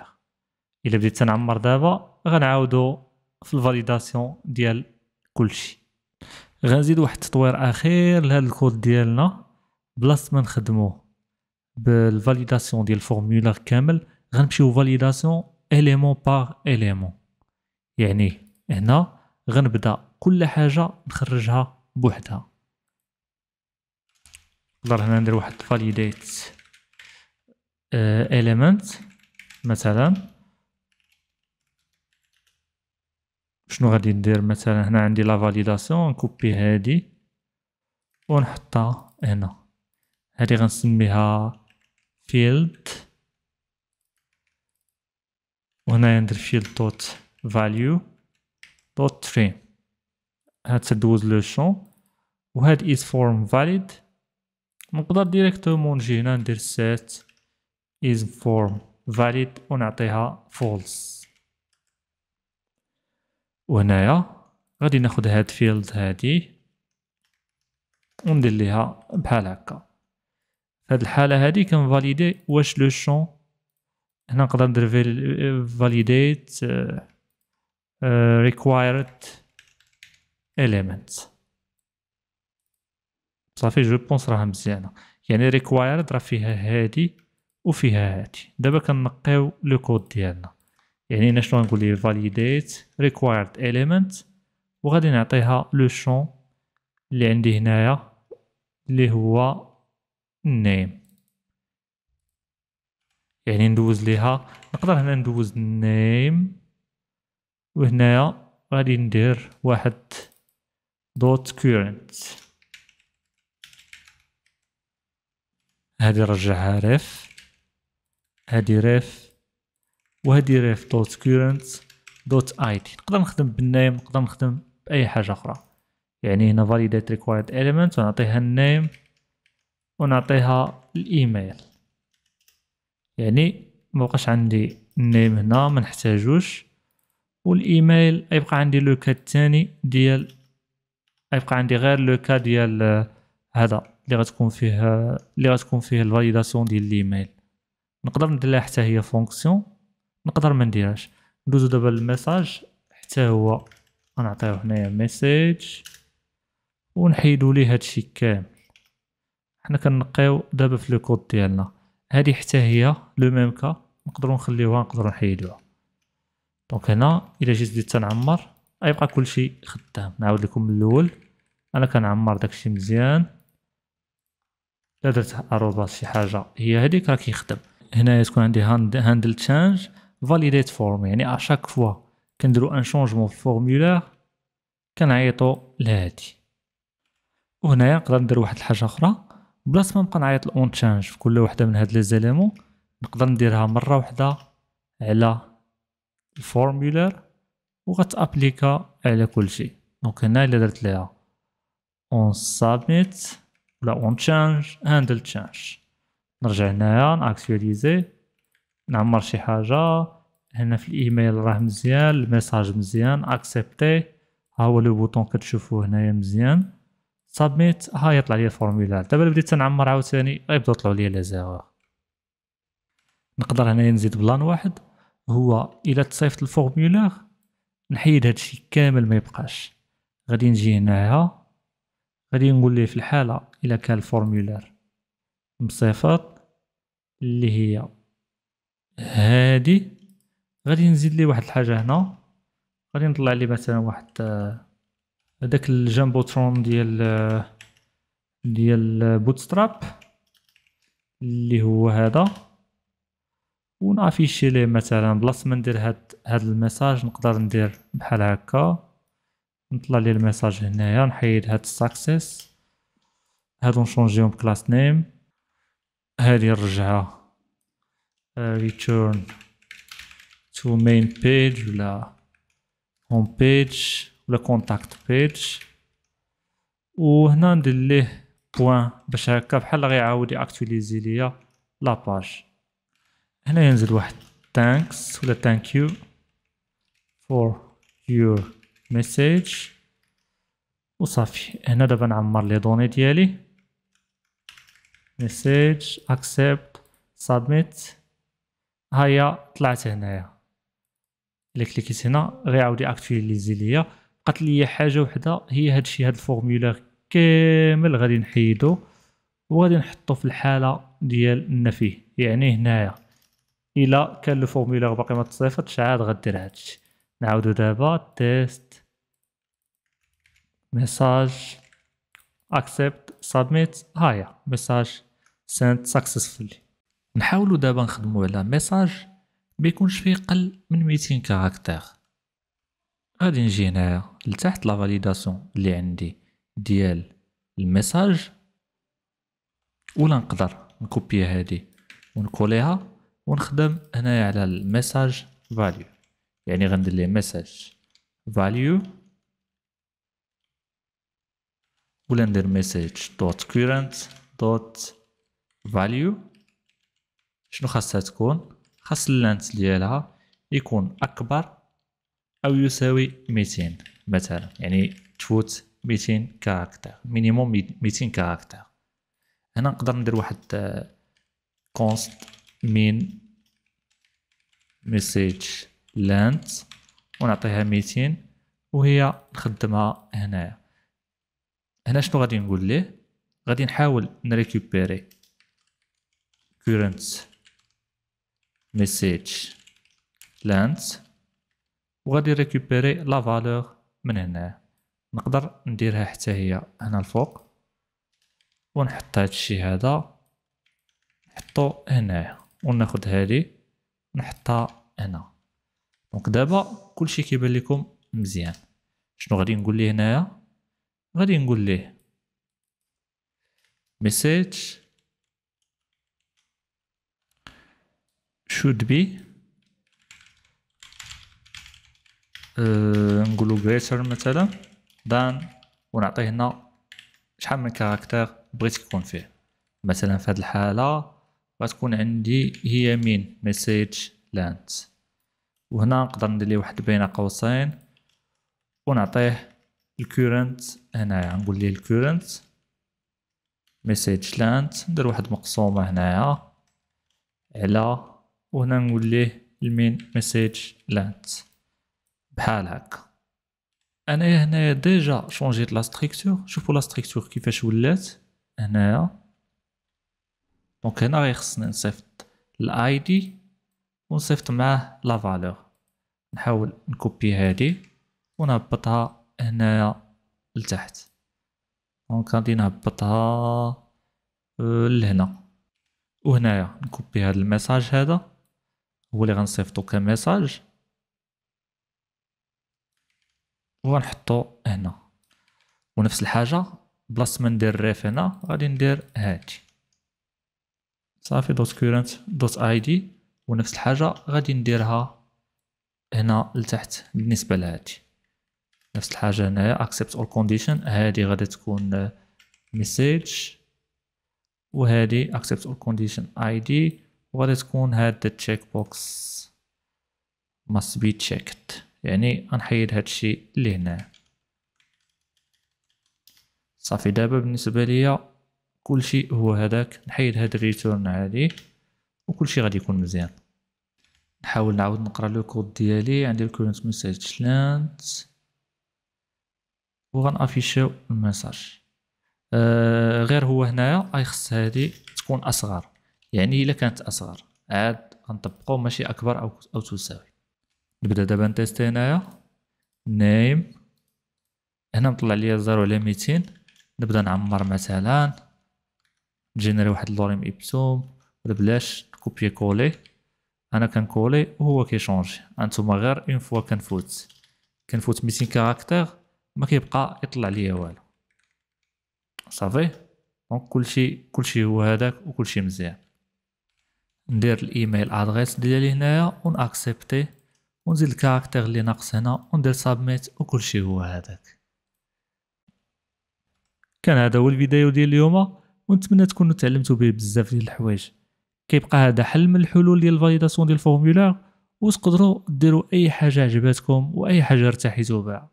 إلا بديت تنعمر دابا غنعاودو في ال validation ديال كلشي. غنزيد واحد التطوير أخير لهاد الكود ديالنا. بلاصه ما نخدموه بال validation ديال ال formulaire كامل غنمشيو validation élément par élément يعني هنا غنبدا كل حاجة نخرجها بوحدها. نقدر هنا ندير واحد validate element مثلا. شنو غادي ندير مثلا؟ هنا عندي la validation نكوبي هادي ونحطها هنا. هادي غنسميها field وهنا ندير field dot value dot trim هاد تدوز le champ. وهاد is form valid. نقدر directement نجي هنا ندير set is form valid ونعطيها false. وهنايا غادي ناخد هاد field هادي. وندير ليها بحال هكا. في هاد الحالة هادي كنفاليدي واش le champ. هنا نقدر ندير validate required element صافي je pense راها مزيانة. يعني required راه فيها هادي وفيها هادي. دابا كنقيو le code ديالنا. يعني أنا شنو نقول ليه validate required element وغادي نعطيها لو شون اللي عندي هنايا اللي هو name. يعني ندوز ليها. نقدر هنا ندوز name وهنايا غادي ندير واحد دوت كورنت هادي نرجعها ريف هادي ref وهادي ref dot current dot ID نقدر نخدم بال name نقدر نخدم بأي حاجة أخرى. يعني هنا validate required element ونعطيها ال name ونعطيها الإيميل. يعني مبقاش عندي ال name هنا ما نحتاجوش. والإيميل يبقى عندي le cas الثاني ديال يبقى عندي غير le cas ديال هذا اللي غتكون فيه اللي غتكون فيه ال validation ديال الإيميل. نقدر ندير لها حتى هي fonction نقدر ما نديرهاش. ندوزو دابا لل message حتى هو غنعطيو هنايا message ونحيدو ليه هادشي كامل. حنا كنقيو دابا في le code ديالنا. هادي حتى هي le même cas نقدروا نخليوها نقدروا نحيدوها. donc هنا إلا جيت بديت تنعمر غيبقى كلشي خدام. نعاود لكم من الأول. أنا كنعمر داكشي مزيان. إلا درت arobase شي حاجة هي هذيك راه كيخدم. هنايا تكون عندي handle change validate form يعني à chaque fois كنديرو un changement في ال formulaire كنعيطو لهادي. وهنايا نقدر ندير واحد الحاجة أخرى. بلاص ما نبقى نعيط ال on change في كل وحدة من هاد les éléments نقدر نديرها مرة واحدة على ال formulaire وغ t'applique على كلشي donc هنا إلا درت ليها onSubmit ولا onChange handleChange نرجع هنايا ن actualiser نعمر شي حاجة. هنا في الإيميل راه مزيان ال message مزيان accepté. ها هو le bouton كتشوفوه هنايا مزيان. submit ها يطلع لي ال formulaire دابا بديت تنعمر عاوتاني غيبداو يطلعوا لي les erreurs. نقدر هنايا نزيد plan واحد. هو إلا تصيفط ال formulaire نحيد هادشي كامل ما يبقاش. غادي نجي هنايا. غادي نقول ليه في الحالة إلا كان ال formulaire مصيفط اللي هي هادي. غادي نزيد ليه واحد الحاجة هنا. غادي نطلع ليه مثلا واحد هذاك ال jumbotron ديال ديال بوتستراب اللي هو هذا. ون afficher ليه مثلا. بلاصة ما ندير هاد هاد ال message نقدر ندير بحال هكا. نطلع لي ال message هنايا نحيد هاد ال success. هادو ن changer هم ب className. هادي نرجعها. return to main page ولا home page ولا contact page وهنا ندير ليه point باش هكا بحال غيعاود ي actualiser ليا la page هنا ينزل واحد thanks ولا thank you for your message وصافي هنا دابا نعمر les données ديالي message accept submit هيا طلعت هنايا. إلا cliquer ت هنا غيعاود ي actualiser ليا. بقات ليا حاجة وحدة هي هادشي هاد ال formulaire كامل غادي نحيدو وغادي نحطو في الحالة ديال النفي. يعني هنايا. إلا كان le formulaire باقي ما تصيفطش عاد غدير هادشي. نعاودو دابا test message accept submit هايا message sent successfully نحاولو دابا نخدمو على message ما يكونش فيه قل من 200 كاركتير غادي نجي هنايا لتحت la validation اللي عندي ديال ال message ولا نقدر ن copier هادي ون coller ها ونخدم هنايا على ال message value يعني غندير ليه message value ولا ندير message dot current dot value شنو خاصها تكون خاص ال length ديالها يكون أكبر أو يساوي 200 مثلا. يعني تفوت 200 caractères minimum 200 caractères هنا نقدر ندير واحد const min message length ونعطيها 200 وهي نخدمها هنايا. هنا شنو غادي نقول ليه؟ غادي نحاول ن récupérer current message. Length وغادي récupérer la valeur من هنا. نقدر نديرها حتى هي هنا الفوق. ونحط هادشي هذا. نحطو هنايا وناخد هادي. نحطها هنا. donc دابا كلشي كيبان لكم مزيان. شنو غادي نقول ليه هنايا؟ غادي نقول ليه. Message. Should be نقولو greater مثلا than ونعطيه هنا شحال من كاركتر بغيت يكون فيه مثلا في هذه الحالة غتكون عندي هي مين message length وهنا نقدر ندير ليه واحد بين قوسين ونعطيه ال current هنايا نقول ليه ال current message length ندير واحد مقسومة هنايا على وهنا نقول ليه ال min message length بحال هكا. هنايا هنايا déjà changer ت la structure شوفوا لا كيفاش ولات. هنايا donc هنا غيخصني نصيفط ال id ونصيفط معاه la valeur نحاول ن copier هادي ونهبطها هنايا لتحت. donc غادي نهبطها آه، لهنا. وهنايا ن copier هاد ال message هذا. هو اللي غنصيفطو ك message. وغنحطو هنا. ونفس الحاجة بلاصة ما ندير ref هنا غادي ندير هادي. صافي dot current dot id ونفس الحاجة غادي نديرها هنا لتحت بالنسبة لهادي. نفس الحاجة هنايا accept all condition. هادي غادي تكون message. وهادي accept all condition id وغادي تكون هاد ال checkbox must be checked. يعني غنحيد هادشي اللي هنا صافي دابا بالنسبة ليا كلشي هو هذاك. نحيد هاد ال return هادي وكلشي غادي يكون مزيان. نحاول نعاود نقرا le code ديالي. عندي ال current message length وغن afficher يو ال message آه غير هو هنايا اي خص هادي تكون أصغر. يعني إلا كانت أصغر. عاد غنطبقو ماشي أكبر أو أو تساوي. نبدأ دابا نتيستي هنايا. name. هنا مطلع ليا zéro على ميتين. نبدأ نعمر مثلا. نجينيري واحد Lorem Ipsum. بلاش copier coller. أنا كنكولي وهو كيشونجي. أنتوما غير une fois كنفوت. كنفوت ميتين caractères. ما كيبقى يطلع ليا والو. صافي. donc كلشي كلشي هو هذاك وكلشي مزيان. ندير ال email address ديالي هنايا ونأكسبتي ونزيد ال caractère اللي ناقص هنا وندير submit وكلشي هو هذاك. كان هذا هو الفيديو ديال اليوم. ونتمنى تكونوا تعلمتوا به بزاف ديال الحوايج. كيبقى هذا حل من الحلول ديال ال validation ديال ال formulaire وتقدروا ديروا أي حاجة عجباتكم واي حاجة ارتحيتوا بها.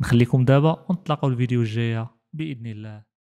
نخليكم دابا ونتلاقاو الفيديو الجاية بإذن الله.